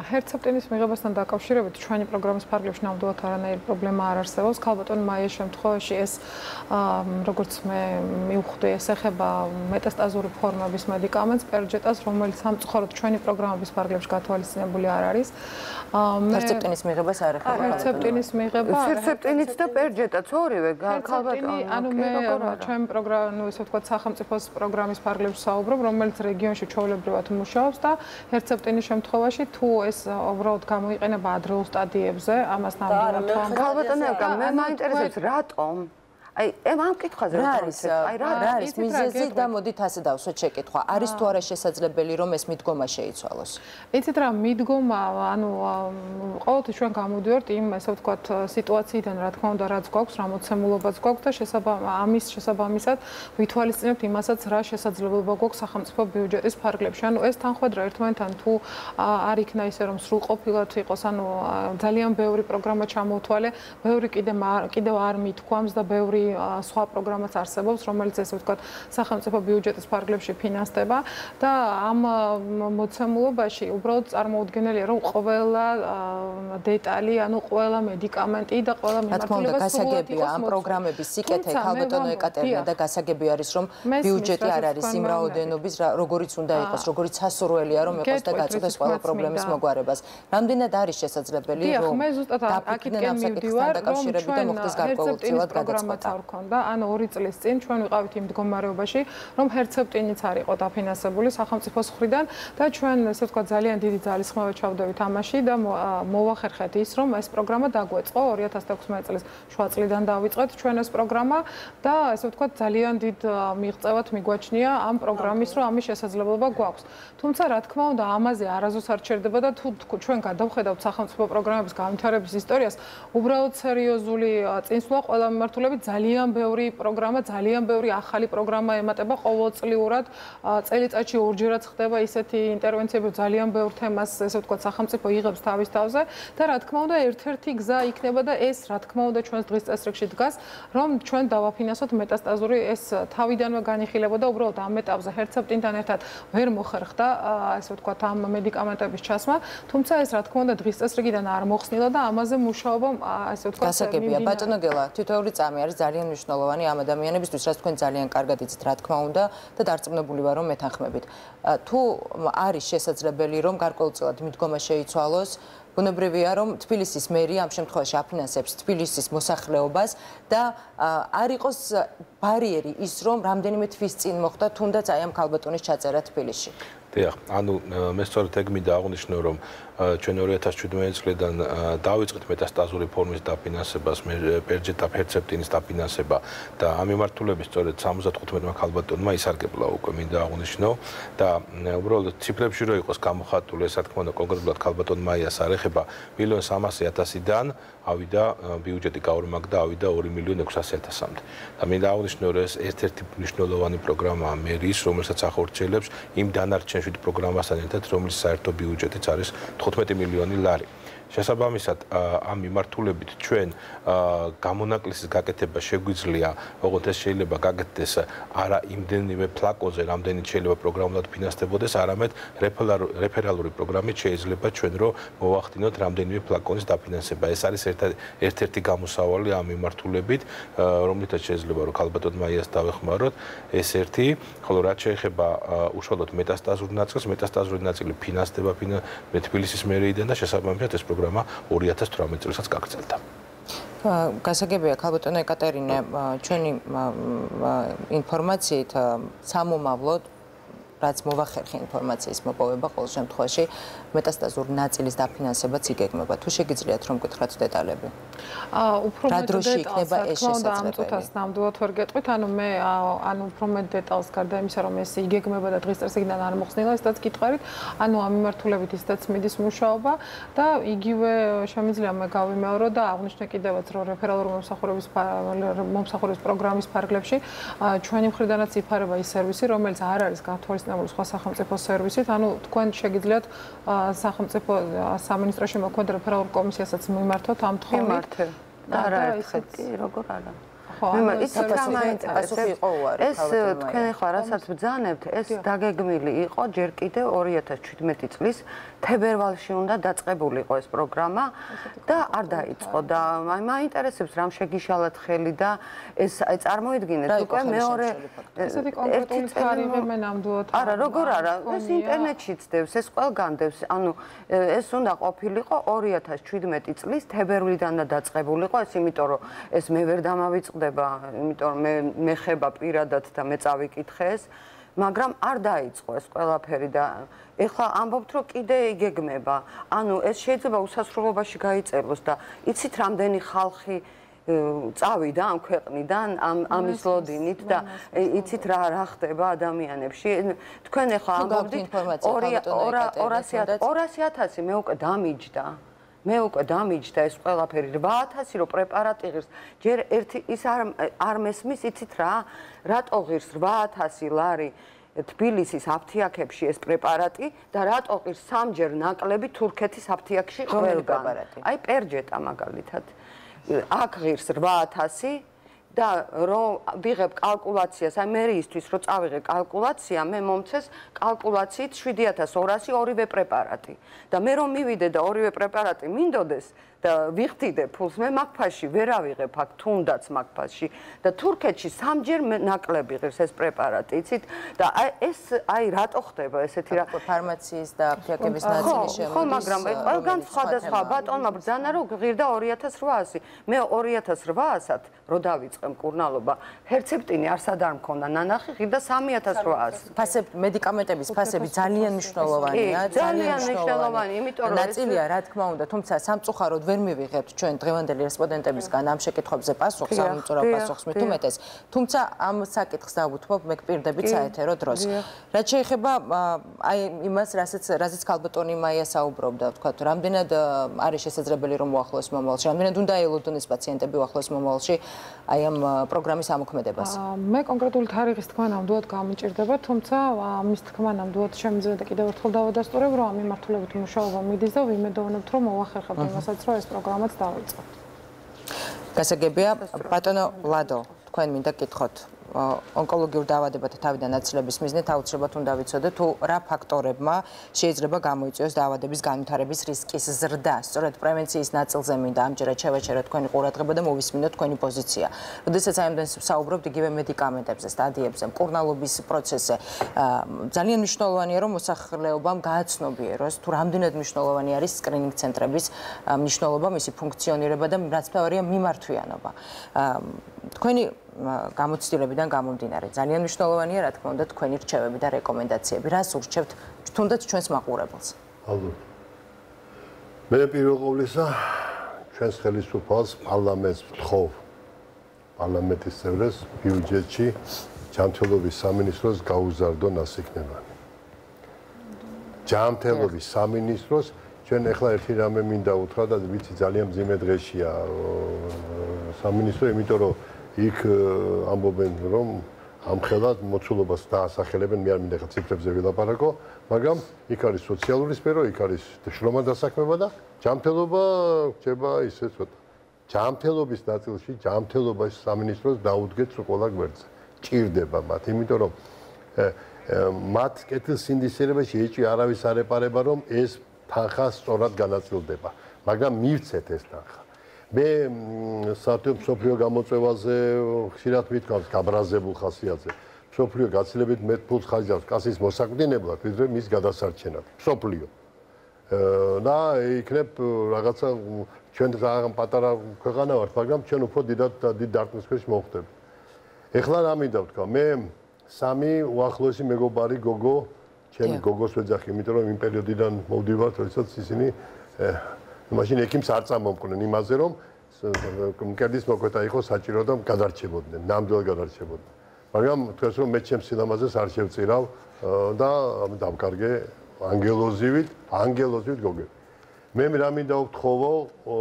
ჰერცეპტინის მიღებასთან დაკავშირებით ჩვენი პროგრამის ფარგლებში ნამდვილად არანაირი პრობლემა არ არსებობს. ქალბატონი მაიას შემთხვევაში ეს როგორც მე მივხვდი, ეს ეხება მეტასტაზური ფორმების მედიკამენტს, პერჯეტას, რომელიც სამწუხაროდ ჩვენი პროგრამების ფარგლებში გათვალისწინებული არ არის. ჰერცეპტინის მიღებას ეს არ ეხება რეცეპტინის მიღება რეცეპტინიც და პერჯეტაც ორივე ქალბატონი ანუ მე ჩემ პროგრამ ნუ ესე ვთქვათ სახელმწიფოს პროგრამის ფარგლებში საუბრობ რომელიც რეგიონში ჩაოლებრივად მუშაობს და რეცეპტინის შემთხვევაში თუ ეს უბრალოდ გამოიყენება ადრეულ სტადიებზე ამას ნამდვილად ქალბატონი მე მაინტერესებს რატომ აი ამ კითხვაზე რა არის აი რა არის მიზეზი და მოდით ასე დავსვეთ შეკითხვა არის თუ არა შესაძლებელი რომ ეს მიდგომა შეიცვალოს? იცით რა მიდგომა ანუ ყოველთვის ჩვენ გამოდივართ იმ ასე ვთქვათ სიტუაციიდან რა თქმა უნდა რაც გვაქვს რა მოცემულობაც გვაქვს და შესაბამ ამის შესაბამისად ვითვალისწინებთ იმასაც რა შესაძლებლობა გვაქვს სახელმწიფო ბიუჯეტის ფარგლებში. ანუ ეს თანხმედრა ერთმანეთთან თუ არ იქნა ისე რომ სრულყოფილად იყოს ანუ ძალიან ბევრი პროგრამა ჩამოვთვალე ბევრი კიდე კიდევ არ მithქვამს და ბევრი სხვა პროგრამაც არსებობს, რომელიც ესე ვთქვათ, სახელმწიფო ბიუჯეტის ფარგლებში ფინანსდება და ამ მოცემულობაში უბრალოდ წარმოუდგენელია, რომ ყველა დეტალი, ანუ ყველა მედიკამენტი და ყველა მიმართულება გასაგებია ამ პროგრამების სიკეთე, ხალბატონო ეკატერინე და გასაგები არის, რომ ბიუჯეტი არ არის იმ რაოდენობის, როგორიც უნდა იყოს, როგორიც სასურველია, რომ იყოს და გაწყვეტოს ყველა პრობლემის მოგვარებას. რამდენად არის შესაძლებელი, რომ დაფიქრდნენ ამ საკითხთან დაკავშირებით და მოხდეს გარკვეულწილად გადაწყვეტა? არ ქონდა. ანუ 2 წლის წინ ჩვენ ვიყავით იმ მდგომარეობაში, რომ ჰერცეპტინიც არ იყო დაფინანსებული სახელმწიფოს მხრიდან და ჩვენ ესე ვთქვა ძალიან დიდი ძალისხმევა ჩავდებით ამაში და მოვახერხეთ ის, რომ ეს პროგრამა დაგვეწყო 2016 წლის შუა წლიდან დავიწყეთ ჩვენ ეს პროგრამა და ესე ვთქვა ძალიან დიდ მიღწევად მიგვაჩნია ამ პროგრამის, რომ ამის შესაძლებლობა გვაქვს. თუმცა რა თქმა უნდა, ამაზე არაზოს არ ჩერდება და თუ ჩვენ გადავხედავთ სახელმწიფო პროგრამების განვითარების ისტორიას, უბრალოდ სერიოზული წინსვლა ყველა მიმართულებით ძალიან ძალიან ბევრი პროგრამა, ძალიან ბევრი ახალი პროგრამა ემატება ყოველწლიურად. წელიწადში ორჯერაც ხდება ისეთი ინტერვენციები, ძალიან ბევრ თემას, ესე ვთქვათ, სახელმწიფო იღებს თავის თავზე და რა თქმა უნდა, ერთ-ერთი გზა იქნება და ეს, რა თქმა უნდა, ჩვენს დღის წესრიგში დგას, რომ ჩვენ დავაფინანსოთ მეტასტაზური ეს თავიდანვე განიხილებოდა უბრალოდ ამ ეტაპზე ჰერცეპტინთან ერთად ვერ მოხერხდა, ესე ვთქვათ, ამ მედიკამენტების ჩასმა, თუმცა ეს, რა თქმა უნდა, დღის წესრიგიდან არ მოხსნილა და ამაზე მუშაობა, ესე ვთქვათ, გასაგებია. ბატონო გელა, თითოეული წამი არის ძალიან ძალიან მნიშვნელოვანი ამ ადამიანებისთვის, რაც თქვენ ძალიან კარგად იცით, რა თქმა უნდა, და დარწმუნებული ვარ, რომ მეთანხმებით. თუ არის შესაძლებელი, რომ გარკვეულწილად მიდგომა შეიცვალოს, ბუნებრივია, რომ თბილისის მერი ამ შემთხვევაში აფინანსებს თბილისის მოსახლეობას და არ იყოს ბარიერი ის, რომ რამდენიმე თვის წინ მოხდა თუნდაც აი ამ ქალბატონის ჩაწერა თბილისში. დიახ, ანუ მე სწორედ ეგ მინდა აღვნიშნო, რომ ჩვენ 2017 წლიდან დავიწყეთ მეტასტაზური ფორმის დაფინანსებას, პერჯეტა ფერცეპტინის დაფინანსება და ამ მიმართულებით სწორედ 75-მა ქალბატონმა ისარგებლა უკვე მინდა აღნიშნო და უბრალოდ ციფრებში რო იყოს გამოხატული, ესა თქმა უნდა კონკრეტულად ქალბატონ მაიას არეხება 1.300.000-დან ავიდა ბიუჯეტი გაორმაგდა ავიდა 2.600.000-მდე. და მინდა აღნიშნო რომ ეს ერთ-ერთი მნიშვნელოვანი პროგრამაა მერის, რომელსაც ახორციელებს იმ დანარჩენ 7 პროგრამასთან ერთად, რომლის საერთო ბიუჯეტიც არის 15 მილიონი ლარი. შესაბამისად ამ მიმართულებით ჩვენ გამონაკლისის გაკეთება შეგვიძლია, როგორც ეს შეიძლება გაკეთდეს არა იმდენივე ფლაკოზე, რამდენიც შეიძლება პროგრამულად ფინანსდებოდეს, არამედ რეფერალური პროგრამით შეიძლება ჩვენ რო მოვახდინოთ რამდენივე ფლაკონის დაფინანსება. ეს არის ერთ-ერთი გამოსავალი ამ მიმართულებით, რომლითაც შეიძლება რომ ქალბატონ მაიას დავეხმაროთ, ეს ერთი, ხოლო რაც შეეხება უშუალოდ მეტასტაზურ ნაწილს, მეტასტაზური ნაწილი ფინანსდება თბილისის მერიიდან და შესაბამისად ეს პროგრამა 2018 წელსაც გაგრძელდა. გასაგებია ქალბატონო ეკატერინე, ჩვენი ინფორმაციით სამომავლოდ რაც მოვახერხე ინფორმაციის მოპოვება ყოველ შემთხვევაში მეტასტაზურ ნაწილის დაფინანსებაც იგეგმება. თუ შეგიძლიათ რომ გითხრათ დეტალები. აა უფრო მეტ დეტალს ეს შესაძლებელია. ნამდვილად ვერ გეტყვით, ანუ მე ანუ უფრო მეტ დეტალს გარდა იმისა რომ ეს იგეგმება და დღის წესიდან არ მოხსნილა, ესეც გითხარით, ანუ ამ მიმართულებით ისედაც მიდის მუშაობა და იგივე შემიძლია მე გავიმეორო და აღნიშნე კიდევაც რომ რეფერალური მომსახურების მომსახურების პროგრამის ფარგლებში ჩვენი მხრიდანაც იფარება ის სერვისი, რომელიც არ არის გათვალისწინებული სხვა სახელმწიფო სერვისით, ანუ თქვენ შეგიძლიათ სახელმწიფო სამინისტროში მოქმედ რეფერალურ კომისიასაც მიმართოთ ამ თხოვნით. და რა კი როგორ არა. ხო, ის თამაინტერესებს. ეს თქვენ ახლა რასაც ბძანებთ, ეს დაგეგმილი იყო ჯერ კიდევ 2017 წლის თებერვალში უნდა დაწყებულიყო ეს პროგრამა და არ დაიწყო და აი მაინტერესებს რამ შეგიშალათ ხელი და ეს აი წარმოიდგინეთ უკვე მეორე ესეთი კონკრეტული თარიღი მე ნამდვილად არა როგორ არა ეს ინტერნეტში ცდებს ეს ყველგან დევს ანუ ეს უნდა ყოფილიყო 2017 წლის თებერვლიდან და დაწყებულიყო ეს იმიტომ რომ ეს მე ვერ დამავიწყდება იმიტომ მე მეხება პირადად და მე წავიკითხე ეს მაგრამ არ დაიწყო ეს ყველაფერი და ეხლა ამბობთ რომ კიდე იგეგმება. ანუ ეს შეიძლება უსასრულობაში გაიწეროს და იცით რამდენი ხალხი წავიდა ამ ქვეყნიდან ამ ამის ლოდინით და იცით რა რა ხდება ადამიანებში. თქვენ ახლა ამბობთ 200 200000 მე უკვე დამიჯდა მე უკვე დამიჯდა ეს ყველაფერი. 8000 რო პრეპარატი ღირს. ჯერ ერთი ის არ არ მესმის იცით რა? რატო ღირს 8000 ლარი თბილისის აფთიაქებში ეს პრეპარატი და რატო ყირს სამჯერ ნაკლები თურქეთის აფთიაქში ყველგან? აი პერჯეტა მაგალითად. აქ ღირს 8000 და რომ ვიღებ კალკულაციას, აი მე ისთვის რომ წავიღე კალკულაცია, მე მომცეს კალკულაციით 7200 ორივე პრეპარატი. და მე რომ მივიდე და ორივე პრეპარატი მინდოდეს, ვიხდიდე ფულს მე მაგფაში ვერ ავიღებ აქ თუნდაც მაგფაში. და თურქეთში სამჯერ ნაკლები ღირს ეს პრეპარატი იცით? და ეს აი რატო ხდება ესეთი რა ფარმაციის და აფთიაქების ნაწილი შემოდის ხო მაგრამ ყველგან სხვადასხვა ბატონმა ბრძანა რომ ღირდა 2800 მე 2800-ად რო დავიწყე მკურნალობა ჰერცეპტინი არსად არ მქონდა ნანახი ღირდა 3800 ფასები მედიკამენტების ფასები ძალიან მნიშვნელოვანია ძალიან მნიშვნელოვანი იმიტომ რომ ნაწილია რა თქმა უნდა თუმცა სამწუხაროდ ვერ მივიღებთ ჩვენ დღევანდელი რესპონდენტებისგან ამ შეკითხვებზე პასუხს, ამ მწურავ პასუხს მე თუმეტეს. თუმცა ამ საკითხს დავუთმობ მე გპირდებით საეთერო დროს. რაც შეეხება აი იმას, რასაც რაზეც ქალბატონი მაია საუბრობდა, თქვა, რამდენად არის შესაძლებელი რომ მოახლოს მომავალში, რამდენად უნდა ელოდონ ეს პაციენტები მოახლოს მომავალში აი ამ პროგრამის ამოქმედებას. მე კონკრეტული თარიღის თქმა ნამდვილად გამიჭირდება, თუმცა ამის თქმა ნამდვილად შემიძლია და კიდევ ერთხელ დავადასტურებ, რომ ამ მიმართულებით მუშაობა მიდის და ვიმედოვნებთ, რომ მოახერხებთ იმასაც, რომ ეს პროგრამაც დავიწყოთ. გასაგებია ბატონო ლადო, თქვენ მინდა გითხოთ, ონკოლოგიურ დაავადებათა თავიდან აცილების მიზნით აუცილებლად უნდა ვიცოდეთ თუ რა ფაქტორებმა შეიძლება გამოიწვიოს დაავადების განვითარების რისკის ზრდა. სწორედ პრევენციის ნაწილზე მინდა ამჯერად შევეჩეროთ თქვენი ყურადღება და მოვისმინოთ თქვენი პოზიცია. როდესაც აიმდენ საუბრობთ იგივე მედიკამენტებზე, სტადიებზე, მკურნალობის პროცესზე, ძალიან მნიშვნელოვანია რომ მოსახლეობამ გააცნობიეროს თუ რამდენად მნიშვნელოვანი არის სკრინინგ ცენტრების მნიშვნელობა, მისი ფუნქციონირება და რაც თავარია მიმართვიანობა. თქვენი გამოცდილებიდან გამომდინარე. ძალიან მნიშვნელოვანია რა თქმა უნდა თქვენი რჩევები და რეკომენდაციები. რას ურჩევთ თუნდაც ჩვენს მაყურებელს. ალბათ. მე პირველ ყოვლისა ჩვენს ხელისუფალს პარლამენტს ვთხოვ. პარლამენტის წევრებს ბიუჯეტში ჯანმრთელობის სამინისტროს გაუზარდონ ასიქნებანი. ჯანმრთელობის სამინისტროს ჩვენ ახლა ერთი რამე მინდა უთხრა და ვიცი ძალიან მძიმე დღეშია სამინისტრო, იმიტომ რომ იქ ამბობენ რომ ამხელად მოცულობას დაასახელებენ, მე არ მინდა ხა ციფრებზე ვილაპარაკო, მაგრამ იქ არის სოციალური სფერო, იქ არის შრომა დასაქმება და ჯანმრთელობა რჩება ისე ცოტა. ჯანმრთელობის ნაწილში ჯანმრთელობის სამინისტროს დაუდგეთ ყველა გვერდზე. ჭირდება მათ, იმიტომ რომ მათ კეთილსინდისიერებაში ეჭვი არავის არ ეპარება, რომ ეს თანხა სწორად განაწილდება, მაგრამ მივცეთ ეს თანხა. მე სათო სოფლიო გამოწევაზე ხშირად მithქვავს გაბრაზებულ ხასიათზე. სოფლიო გაცილებით მეტ ფულს ხაჯავს კასის მოსაკვდინებლად, ვიდრე მის გადასარჩენად. სოფლიო. და იქნებ რაღაცა ჩვენ ძალიან პატარა ქვეყანა ვართ, მაგრამ ჩვენ უფრო დიდად დიდ დარტყმის ქვეშ მოხვდებით. ეხლა რა მინდა ვთქვა, მე სამი უახლოესი მეგობარი გოგო, ჩემი გოგოს ვეძახი, იმიტომ რომ იმ პერიოდიდან მოვდივართ, როდესაც ისინი მაშინ ექიმს არ წამომყვნენ იმაზე, რომ მკერდის მოკვეთა იყო საჭირო და გადარჩებოდნენ, ნამდვილად გადარჩებოდნენ. მაგრამ თქვენს რომ მე ჩემს სილამაზეს არ შევწირავ და დავკარგე ანგელოზივით, ანგელოზივით გოგები. მე რა მინდა ვთხოვო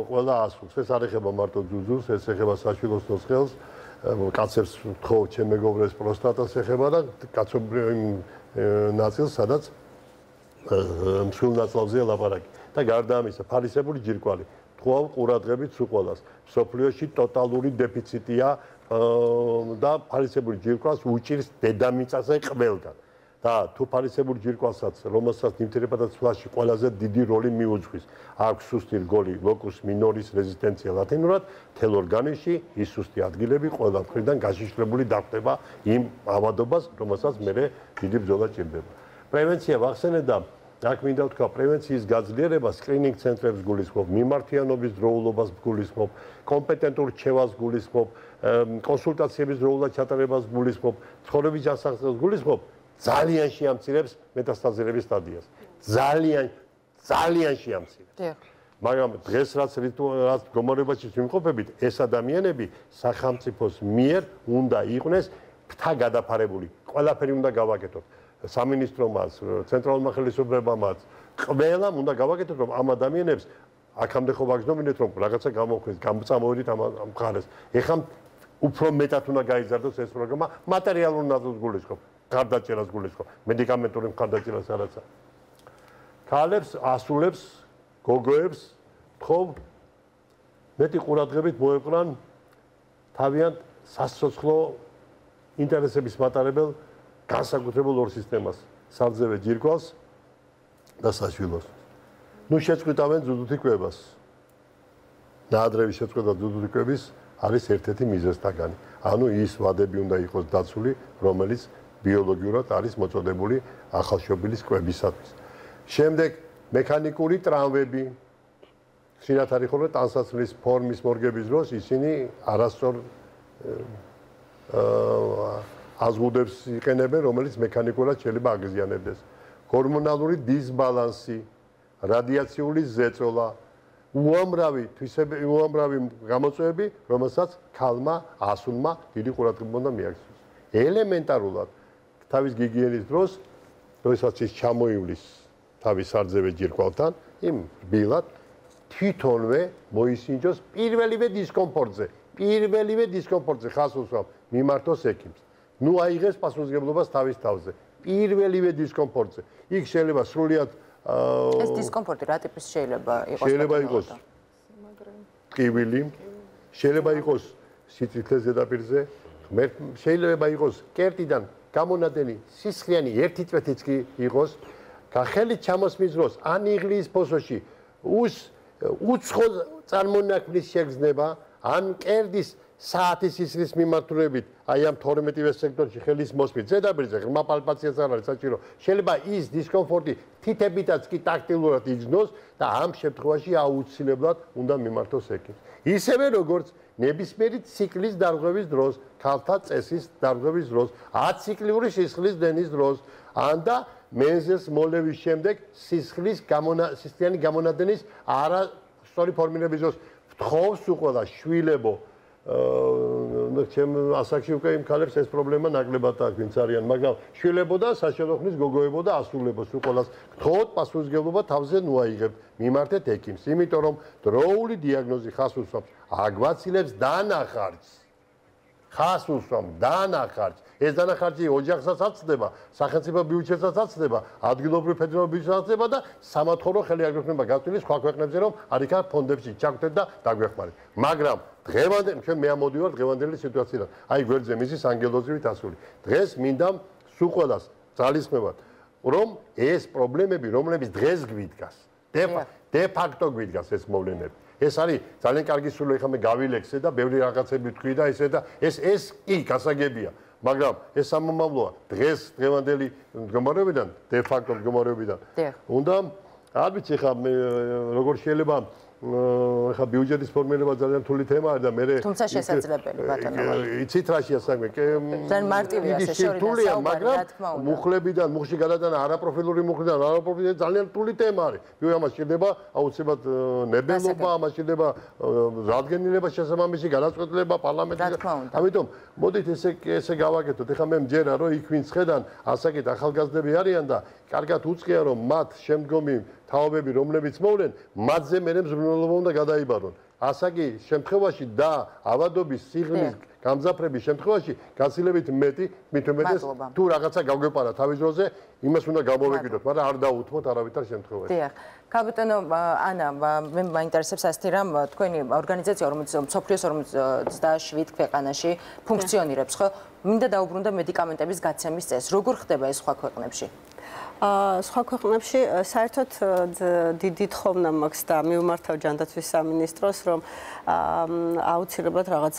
ყველა ასულს ეს არ ეხება მარტო ძუძუს ეს ეხება საშვილოს ნოსხელს კაცებს ვთხოვ ჩემ მეგობრებს პროსტატას ეხება და კაცობრიო იმ ნაწილს სადაც მსხვილ ნაწლავზეა ლაპარაკი და გარდა ამისა ფარისებული ჯირკვალი. თქვა ყურადღებით სულ სოფლიოში ტოტალური დეფიციტია და ფარისებული ჯირკვალს უჭირს დედამიწაზე ყველგან. და თუ ფარისებურ ჯირკვალსაც რომელსაც ნივთიერება და ცვლაში ყველაზე დიდი როლი მიუძღვის აქვს სუსტი რგოლი ლოკუს მინორის რეზისტენცია ლათინურად თელ ორგანიზმში ის სუსტი ადგილები ყველა მხრიდან გაშიშრებული დახტება იმ ავადობას რომელსაც მე დიდი ბრძოლა ჭირდება. პრევენცია ვახსენე და აქ მინდა ვთქვა პრევენციის გაძლიერება სკრინინგ ცენტრებს გულისხმობ მიმართიანობის დროულობას გულისხმობ კომპეტენტურ რჩევას გულისხმობ კონსულტაციების დროულად ჩატარებას გულისხმობ ცხოვრების ჯანსაღწევას გულისხმობ ძალიან შეამცირებს მეტასტაზირების სტადიას. ძალიან ძალიან შეამცირებს. მაგრამ დღეს რაც რაც გომორებაში ვიმყოფებით, ეს ადამიანები სახელმწიფოს მიერ უნდა იყვნენ ფთა გადაფარებული. ყველაფერი უნდა გავაკეთოთ. სამინისტრომაც, ცენტრალურმა ხელისუფლებამაც, ყველამ უნდა გავაკეთოთ, რომ ამ ადამიანებს აქამდე ხო ვაგზნობინეთ, რომ რაღაცა გამოხდეს, გამწამოვიდით ამ მხარეს. ეხლა უფრო მეტად უნდა გაიზარდოს ეს პროგრამა მატერიალურ ნაზრს გულისხმობ. გარდაჭერას გულისხმობ, მედიკამენტური გარდაჭერას არაცა. ქალებს ასულებს, გოგოებს თხოვ მეტი ყურადღებით მოეყრან თავიანთ სასოცხლო ინტერესების მატარებელ განსაკუთრებულ ორ სისტემას, საძევე ჯირკვალს და საშვილოს. ნუ შეწყვიტავენ ზუდუთი კვებას. ნაადრევი შეწყვეტა ზუდუთი კვების არის ერთ-ერთი მიზეზთაგანი. ანუ ის ვადები უნდა იყოს დაცული, რომელიც ბიოლოგიურად არის მოწოდებული ახალშობილის კვებისათვის. შემდეგ მექანიკური ტრამვები შეიძლება არის ხოლმე ტანსაცმლის ფორმის მორგების დროს ისინი არასწორ აა აზღუდებს იყენებენ, რომელიც მექანიკურად შეიძლება აგზიანებდეს. ჰორმონალური დისბალანსი, რადიაციული ზეწოლა, უამრავი თვისები, უამრავი გამოწვევები, რომელსაც ქალმა, ასულმა დიდი ყურადღება უნდა მიაქციოს. ელემენტარულად თავის გიგიენის დროს, როდესაც ის ჩამოივლის თავის სარძევე ჯირკვალთან, იმ ბილად თვითონვე მოისინჯოს პირველივე დისკომფორტზე, პირველივე დისკომფორტზე ხასუსავ მიმართოს ექიმს. ნუ აიღეს პასუხისგებლობას თავის თავზე. პირველივე დისკომფორტზე. იქ შეიძლება სრულიად ეს დისკომფორტი რა ტიპის შეიძლება იყოს? შეიძლება იყოს ტკივილი, შეიძლება იყოს სიცოცხლე ზედაპირზე, შეიძლება იყოს კერტიდან გამონადენი სისხლიანი ერთი წვეთიც კი იყოს გახელი ჩამოსმის დროს ან იღლის ფოსოში უს უცხო წარმონაქმნის შეგრძნება ან კერდის საათის სისხლის მიმართულებით აი ამ 12-ვე სექტორში ხელის მოსმით ზედაპირზე ღრმა პალპაციაც არ არის საჭირო. შეიძლება ის დისკომფორტი თითებითაც კი ტაქტილურად იძნოს და ამ შემთხვევაში აუცილებლად უნდა მიმართოს ექიმს ისევე როგორც ნებისმიერი ციკლის დარღვევის დროს, ქალთა წესის დარღვევის დროს, აციკლიური სისხლის დენის დროს, ან და მენზეს მოლევის შემდეგ სისხლის გამონა სისხლიანი გამონადენის არა სწორი ფორმირების დროს ვთხოვს უყოლა შვილებო აა ჩემ ასაკში უკვე იმ ქალებს ეს პრობლემა ნაკლებად აქვს ვინც არიან მაგრამ შვილებო და საშუალო ხნის გოგოებო და ასულებოს უყოლას გთხოვთ პასუხისგებლობა თავზე ნუაიღებთ. მიმართეთ ექიმს. იმიტომ რომ დროული დიაგნოზი ხას უსვამს აგვაცილებს დანახარჯს. ხას უსვამს დანახარჯს ეს დანახარჯი ოჯახსაც აცდება, სახელმწიფო ბიუჯეტსაც აცდება, ადგილობრივ ფედერალურ ბიუჯეტსაც აცდება და სამათხოვრო ხელი აგროვნება გაწვილი სხვა ქვეყნებზე რომ არიქა ფონდებში ჩაგდეთ და დაგვეხმარეთ. მაგრამ დღევანდელი ჩვენ მე ამოდივარ დღევანდელი სიტუაციიდან. აი გვერდზე მისის ანგელოზივით ასული. დღეს მინდა სულ ყველას ძალისხმევად რომ ეს პრობლემები რომლებიც დღეს გვიდგას დე ფაქტო გვიდგას ეს მოვლენები ეს არის ძალიან კარგი სულ ეხლა მე გავილექსე და ბევრი რაღაცები თქვი და ესე და ეს ეს კი გასაგებია მაგრამ ეს ამომავლოა დღეს დღევანდელი მდგომარეობიდან დე ფაქტო მდგომარეობიდან. უნდა არ ვიცი ხა მე როგორ შეიძლება ხა ბიუჯეტის ფორმირება ძალიან თული თემაა და მე თუმცა შესაძლებელი ბატონო იცით რა შეასაგვე კი ძალიან მარტივია შეშორდა საუბარი მაგრამ მუხლებიდან მუხში გადადანა არაპროფილური მუხლიდან არაპროფილური ძალიან თული თემა არის. ბიუ ამას შეიძლება აუცილებლად ნებელობა ამას შეიძლება რადგენილება შესაბამისი განაცხადება პარლამენტში ამიტომ მოდით ესე ესე გავაკეთოთ. ეხლა მე მჯერა რომ იქ ვინც ხედან ასაკით ახალგაზრდები არიან და კარგად უწყია რომ მათ შემდგომი თაობები რომლებიც მოვლენ მათზე მე მზრუნველობა უნდა გადაიბარონ. ასაკი შემთხვევაში და ავადობის სიღრმის გამძაფრების შემთხვევაში გასილებით მეტი მithumetes თუ რაღაცა გავგეპარა თავის დროზე იმას უნდა გამოვეკიდოთ მაგრამ არ დაუთმოთ არავითარ შემთხვევაში. დიახ. კაპიტანო ანა მე მაინტერესებს ასეთი რამ თქვენი ორგანიზაცია რომელიც სოფლიოს 47 ქვეყანაში ფუნქციონირებს ხო? მინდა დაუბრუნდა მედიკამენტების გაცემის წესს. როგორ ხდება ეს სხვა ქვეყნებში სხვა ქვეყნებში საერთოდ დიდი თხოვნა მაქვს და მიუმართავ ჯანდაცვის სამინისტროს რომ აუცილებლად რაღაც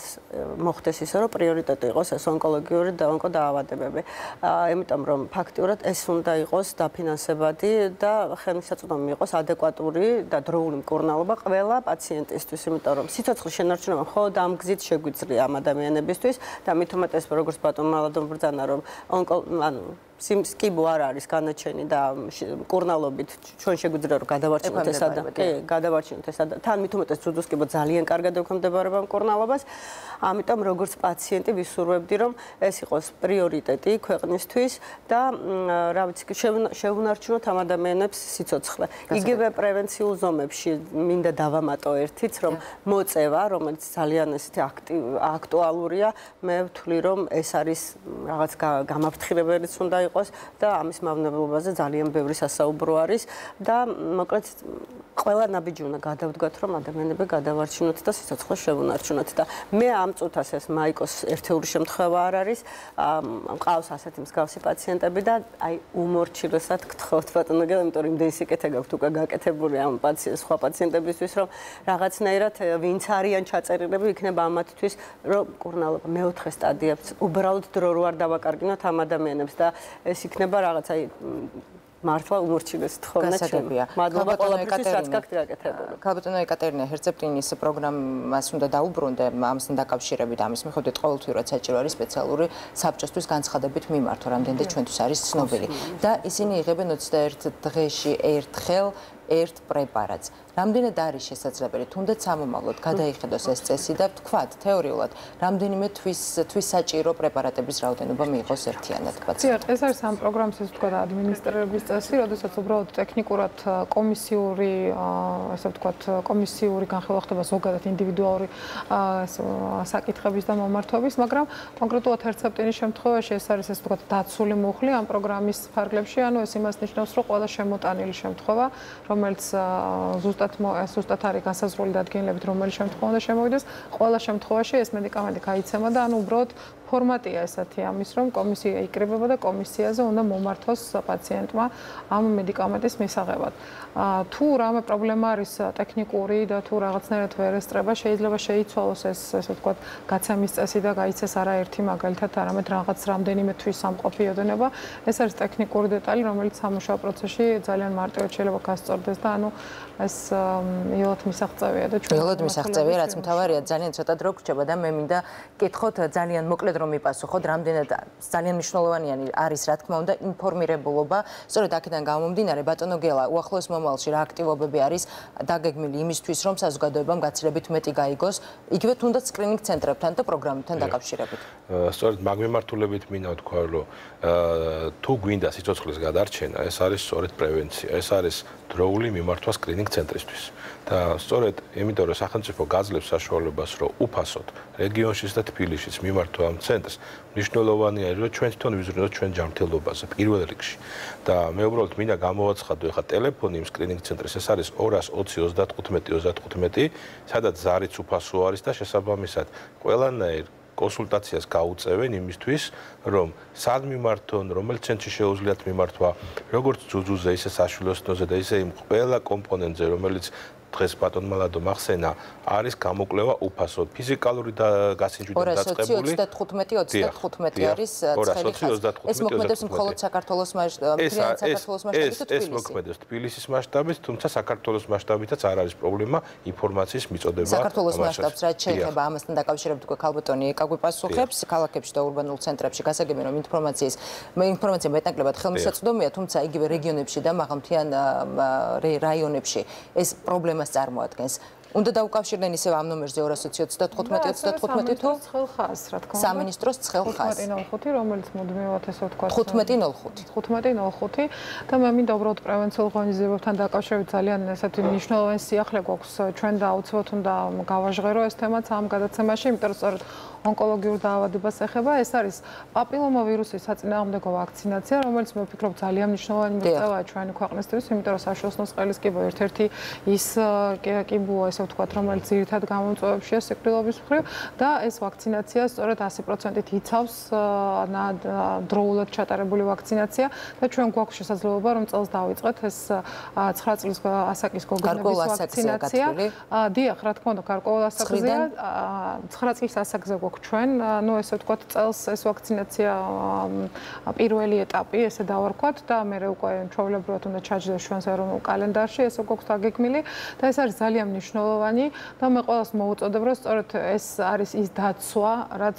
მოხდეს ისე რომ პრიორიტეტი იყოს ეს ონკოლოგიური და ონკოდაავადებები. აა იმიტომ რომ ფაქტიურად ეს უნდა იყოს დაფინანსებადი და ხელმისაწვდომი იყოს ადეკვატური და დროული მკურნალობა ყველა პაციენტისთვის, იმიტომ რომ სიცოცხლის შენარჩუნება მხოლოდ ამ გზით შეგვიძლია ამ ადამიანებისთვის და მით უმეტეს როგორც ბატონ მალადონ ბრძანა რომ ონკო ანუ სიმსკიბო არ არის განაჩენი და მკურნალობით ჩვენ შეგვიძლია რომ გადავარჩინოთ ეს ადამიანი. კი, გადავარჩინოთ ეს ადამიანი. თან მით უმეტეს ცუდოსკიბო ძალიან კარგად ექვემდებარება მკურნალობას. ამიტომ როგორც პაციენტი ვისურვებდი რომ ეს იყოს პრიორიტეტი ქვეყნისთვის და რა ვიცი შეუნარჩუნოთ ამ ადამიანებს სიცოცხლე. იგივე პრევენციულ ზომებში მინდა დავამატო ერთიც რომ მოწევა რომელიც ძალიან ესეთი აქტუალურია მე ვთვლი რომ ეს არის რაღაც გამაფრთხილებელიც უნდა იყოს და ამის მავნებლობაზე ძალიან ბევრი სასაუბრო არის და მოკლედ ყველა ნაბიჯი უნდა გადავდგათ რომ ადამიანები გადავარჩინოთ და სიცოცხლე შევუნარჩუნოთ და მე ამ წუთას ეს მაიკოს ერთეული შემთხვევა არ არის. მყავს ასეთი მსგავსი პაციენტები და აი უმორჩილესად გთხოვთ ბატონო იმიტომ რომ იმდენი სიკეთე გაქვთ უკვე გაკეთებული ამ პაციენტ სხვა პაციენტებისთვის რომ რაღაცნაირად ვინც არიან ჩაწერილები იქნება ამათთვის რომ კურნალობა მეოთხე სტადიაც უბრალოდ დრო რო არ დავაკარგინოთ ამ ადამიანებს და ეს იქნება რაღაც აი მართლა უმორჩილეს თხოვნა ჩემია. მადლობა ყველაფერთვის რაც გაქვთ გაკეთებული. კაპიტანო ეკატერინა ჰერცეპტინის პროგრამას უნდა დაუბრუნდე ამასთან დაკავშირებით ამის მიხედვით ყოველთვიურად საჭირო არის სპეციალური საბჭოსთვის განცხადებით მიმართო რამდენიც ჩვენთვის არის ცნობილი და ისინი იღებენ 21 დღეში ერთხელ ერთ პრეპარატს. რამდენად არის შესაძლებელი თუნდაც სამომავლოდ გადაიხედოს ეს წესი და თქვათ თეორიულად რამდენიმე თვის თვის საჭირო პრეპარატების რაოდენობა მიიღოს ერთიანად თქვათ. დიახ, ეს არის ამ პროგრამის ეს თქვათ ადმინისტრირების წესი, როდესაც უბრალოდ ტექნიკურად კომისიური ასე ვთქვათ კომისიური განხილვა ხდება ზოგადად ინდივიდუალური საკითხების და მომართვების, მაგრამ კონკრეტულად რეცეპტინის შემთხვევაში ეს არის ეს ვთქვათ დაცული მუხლი ამ პროგრამის ფარგლებში, ანუ ეს იმას ნიშნავს, რომ ყველა შემოტანილი შემთხვევა, რომელიც ზუსტად ზუსტად ზუსტად არის განსაზღვრული დადგენილებით რომელი შემთხვევა უნდა შემოვიდეს ყველა შემთხვევაში ეს მედიკამენტი გაიცემა და ანუ უბრალოდ ფორმატია ესეთი ამის რომ კომისია იკრიბება და კომისიაზე უნდა მომართოს პაციენტმა ამ მედიკამენტის მისაღებად. თუ რამე პრობლემა არის ტექნიკური და თუ რაღაცნაირად ვერ ესწრება, შეიძლება შეიცვალოს ეს ესე ვთქვათ გაცემის წესი და გაიცეს არაერთი მაგალითად არამედ რაღაც რამდენიმე თვის სამყოფი ოდენება. ეს არის ტექნიკური დეტალი, რომელიც სამუშაო პროცესში ძალიან მარტივად შეიძლება გასწორდეს და ანუ ეს იოლად მისაღწევია და ჩვენ იოლად მისაღწევია, რაც მთავარია ძალიან ცოტა დრო გრჩება და მე მინდა კითხოთ ძალიან მოკლედ რომ მიპასუხოთ, რამდენად ძალიან მნიშვნელოვანი არის რა თქმა უნდა ინფორმირებულობა. სწორედ აქედან გამომდინარე ბატონო გელა, უახლოეს მომავალში რა აქტივობები არის დაგეგმილი იმისთვის, რომ საზოგადოებამ გაცილებით მეტი გაიგოს, იგივე თუნდაც სკრინინგ ცენტრებთან და პროგრამებთან დაკავშირებით. სწორედ მაგ მიმართულებით მინდა ვთქვა, რომ თუ გვინდა სიცოცხლის გადარჩენა, ეს არის სწორედ პრევენცია. ეს არის დროული მიმართვა სკრინინგ ცენტრისთვის. და სწორედ იმიტომ რომ სახელმწიფო გაძლევს საშუალებას, რომ უფასოდ რეგიონშიც და თბილისშიც მიმართვა ამ ცენტრს, მნიშვნელოვანია რომ ჩვენ თვითონ ვიზრუნოთ ჩვენ ჯანმრთელობაზე პირველ რიგში. და მე უბრალოდ მინდა გამოვაცხადო ეხა ტელეფონი იმ სკრინინგ ცენტრის ეს არის 220 35 35, სადაც ზარიც უფასო არის და შესაბამისად ყველანაირ კონსულტაციას გაუწევენ იმისთვის, რომ სად მიმართონ, რომელ ცენტრში შეუძლიათ მიმართვა, როგორც ძუძუზე, ისე საშვილოსნოზე და ისე იმ ყველა კომპონენტზე, რომელიც დღეს ბატონ მალადო მახსენა არის გამოკლება უფასოდ ფიზიკალური და გასინჯვიდან დაწყებული. 235 არის ცხელი ხაზი. ეს მოქმედებს მხოლოდ საქართველოს მასშტაბით საქართველოს მასშტაბით ეს მოქმედებს თბილისის მასშტაბით თუმცა საქართველოს მასშტაბითაც არ არის პრობლემა ინფორმაციის მიწოდება. საქართველოს მასშტაბს რაც შეიძლება ამასთან დაკავშირებით უკვე ქალბატონი ეკაგვი პასუხებს ქალაქებში და урბანულ ცენტრებში გასაგებია რომ ინფორმაციის მე ინფორმაცია მეტნაკლებად ხელმისაწვდომია თუმცა იგივე რეგიონებში და მაღალმთიან რაიონებში ეს პრობლემა პრობლემას წარმოადგენს. უნდა დაუკავშირდნენ ისევ ამ ნომერზე 225-35 თუ ცხელხას, რა თქმა უნდა. სამინისტროს ცხელხას. 1505, რომელიც მუდმივად ესე ვთქვა. 1505. 1505 და მე მინდა უბრალოდ პრევენციულ ღონისძიებებთან დაკავშირებით ძალიან ესეთი მნიშვნელოვანი სიახლე გვაქვს ჩვენ და აუცილებლად უნდა გავაჟღერო ეს თემაც ამ გადაცემაში, იმიტომ რომ სწორედ ონკოლოგიურ დაავადებას ეხება. ეს არის პაპილომავირუსის საწინააღმდეგო ვაქცინაცია, რომელიც მე ვფიქრობ ძალიან მნიშვნელოვანი მიღწევაა ჩვენი ქვეყნისთვის, იმიტომ რომ საშუალო წყლის კიბო ერთ-ერთი ის კიბოა, ესე ვთქვათ, რომელიც ძირითად გამომწვევებშია სიკვდილობის მხრივ და ეს ვაქცინაცია სწორედ 100%-ით იცავს დროულად ჩატარებული ვაქცინაცია და ჩვენ გვაქვს შესაძლებლობა რომ წელს დავიწყეთ ეს 9 წლის ასაკის გოგონების ვაქცინაცია. დიახ, რა თქმა უნდა, გარკვეულ ასაკზეა. 9 წლის ასაკზე გვაქვს ჩვენ, ну ესე ვთქვათ, წელს ეს ვაქცინაცია პირველი ეტაპი, ესე დავარქვათ და მე უკვე ჩვეულებრივად უნდა ჩაჯდეს ჩვენს ეროვნულ კალენდარში, ესე გვაქვს დაგეგმილი და ეს არის ძალიან მნიშვნელოვანი და მე ყოველს მოუწოდებ, რომ სწორედ ეს არის ის დაცვა, რაც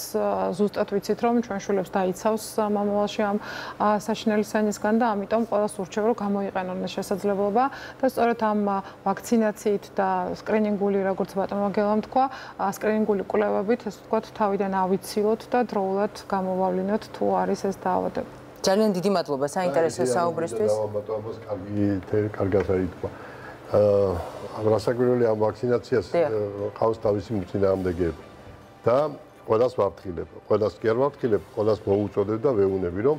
ზუსტად ვიცით, რომ ჩვენ შულებს დაიცავს მომავალში ამ საშინელი სენისგან და ამიტომ ყოველს ურჩევ, რომ გამოიყენონ ეს შესაძლებლობა და სწორედ ამ ვაქცინაციით და სკრინინგული, როგორც ბატონმა გელამ თქვა, სკრინინგული კვლევებით, ესე ვთქვათ, თავიდან ავიცილოთ და დროულად გამოვავლინოთ თუ არის ეს დაავადება. ძალიან დიდი მადლობა საინტერესო საუბრისთვის. დაავადებას კარგი კარგად არის თქვა. აა რასაკვირველი ამ ვაქცინაციას ყავს თავისი მწინააღმდეგეები. და ყველას ვაფრთხილებ, ყველას კი არ ვაფრთხილებ, ყველას მოუწოდებ და ვეუბნები რომ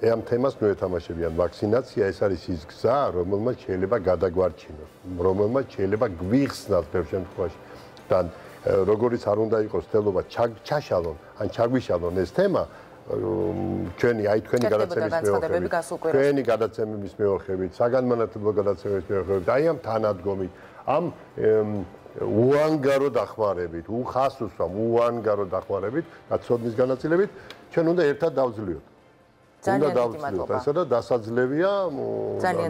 ამ თემას ნუ ეთამაშებიან ვაქცინაცია ეს არის ის გზა რომელმაც შეიძლება გადაგვარჩინოს, რომელმაც შეიძლება გვიხსნას ბევრ შემთხვევაში. და როგორიც არ უნდა იყოს თელობა ჩაშალონ ან ჩაგვიშალონ ეს თემა ჩვენი აი თქვენი გადაცემის მეოხებით. ჩვენი გადაცემების მეოხებით საგანმანათლებლო გადაცემების მეოხებით. აი ამ თანადგომით ამ უანგარო დახმარებით უხასუსამ უანგარო დახმარებით და ცოდნის განაწილებით ჩვენ უნდა ერთად დავძლიოთ. ძალიან მადლობა. ესა და დასაძლებია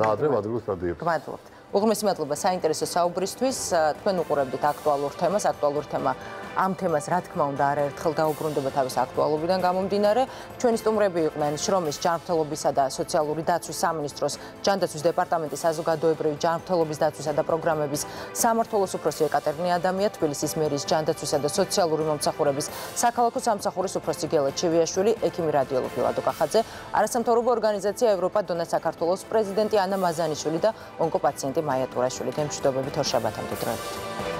ნაადრე მადლობს რადიოებს მადლობთ. უღმესი მადლობა საინტერესო საუბრისთვის. თქვენ უყურებთ აქტუალურ თემას, აქტუალურ თემა ამ თემას რა თქმა უნდა არაერთხელ დაუბრუნდება თავის აქტუალობიდან გამომდინარე. ჩვენი სტუმრები იყვნენ შრომის ჯანმრთელობისა და სოციალური დაცვის სამინისტროს ჯანდაცვის დეპარტამენტის საზოგადოებრივი ჯანმრთელობის დაცვისა და პროგრამების სამმართველოს უფროსი ეკატერინე ადამია, თბილისის მერის ჯანდაცვისა და სოციალური მომსახურების საქალაქო სამსახურის უფროსი გელა ჩივიაშვილი, ექიმი რადიოლოგი ლადო კახაძე, არასამთავრობო ორგანიზაცია ევროპა დონა საქართველოს პრეზიდენტი ანა მაზანიშვილი და ონკოპაციენტი მაია ტურაშვილი. გემშვიდობებით ორ შაბათამდე დროებით.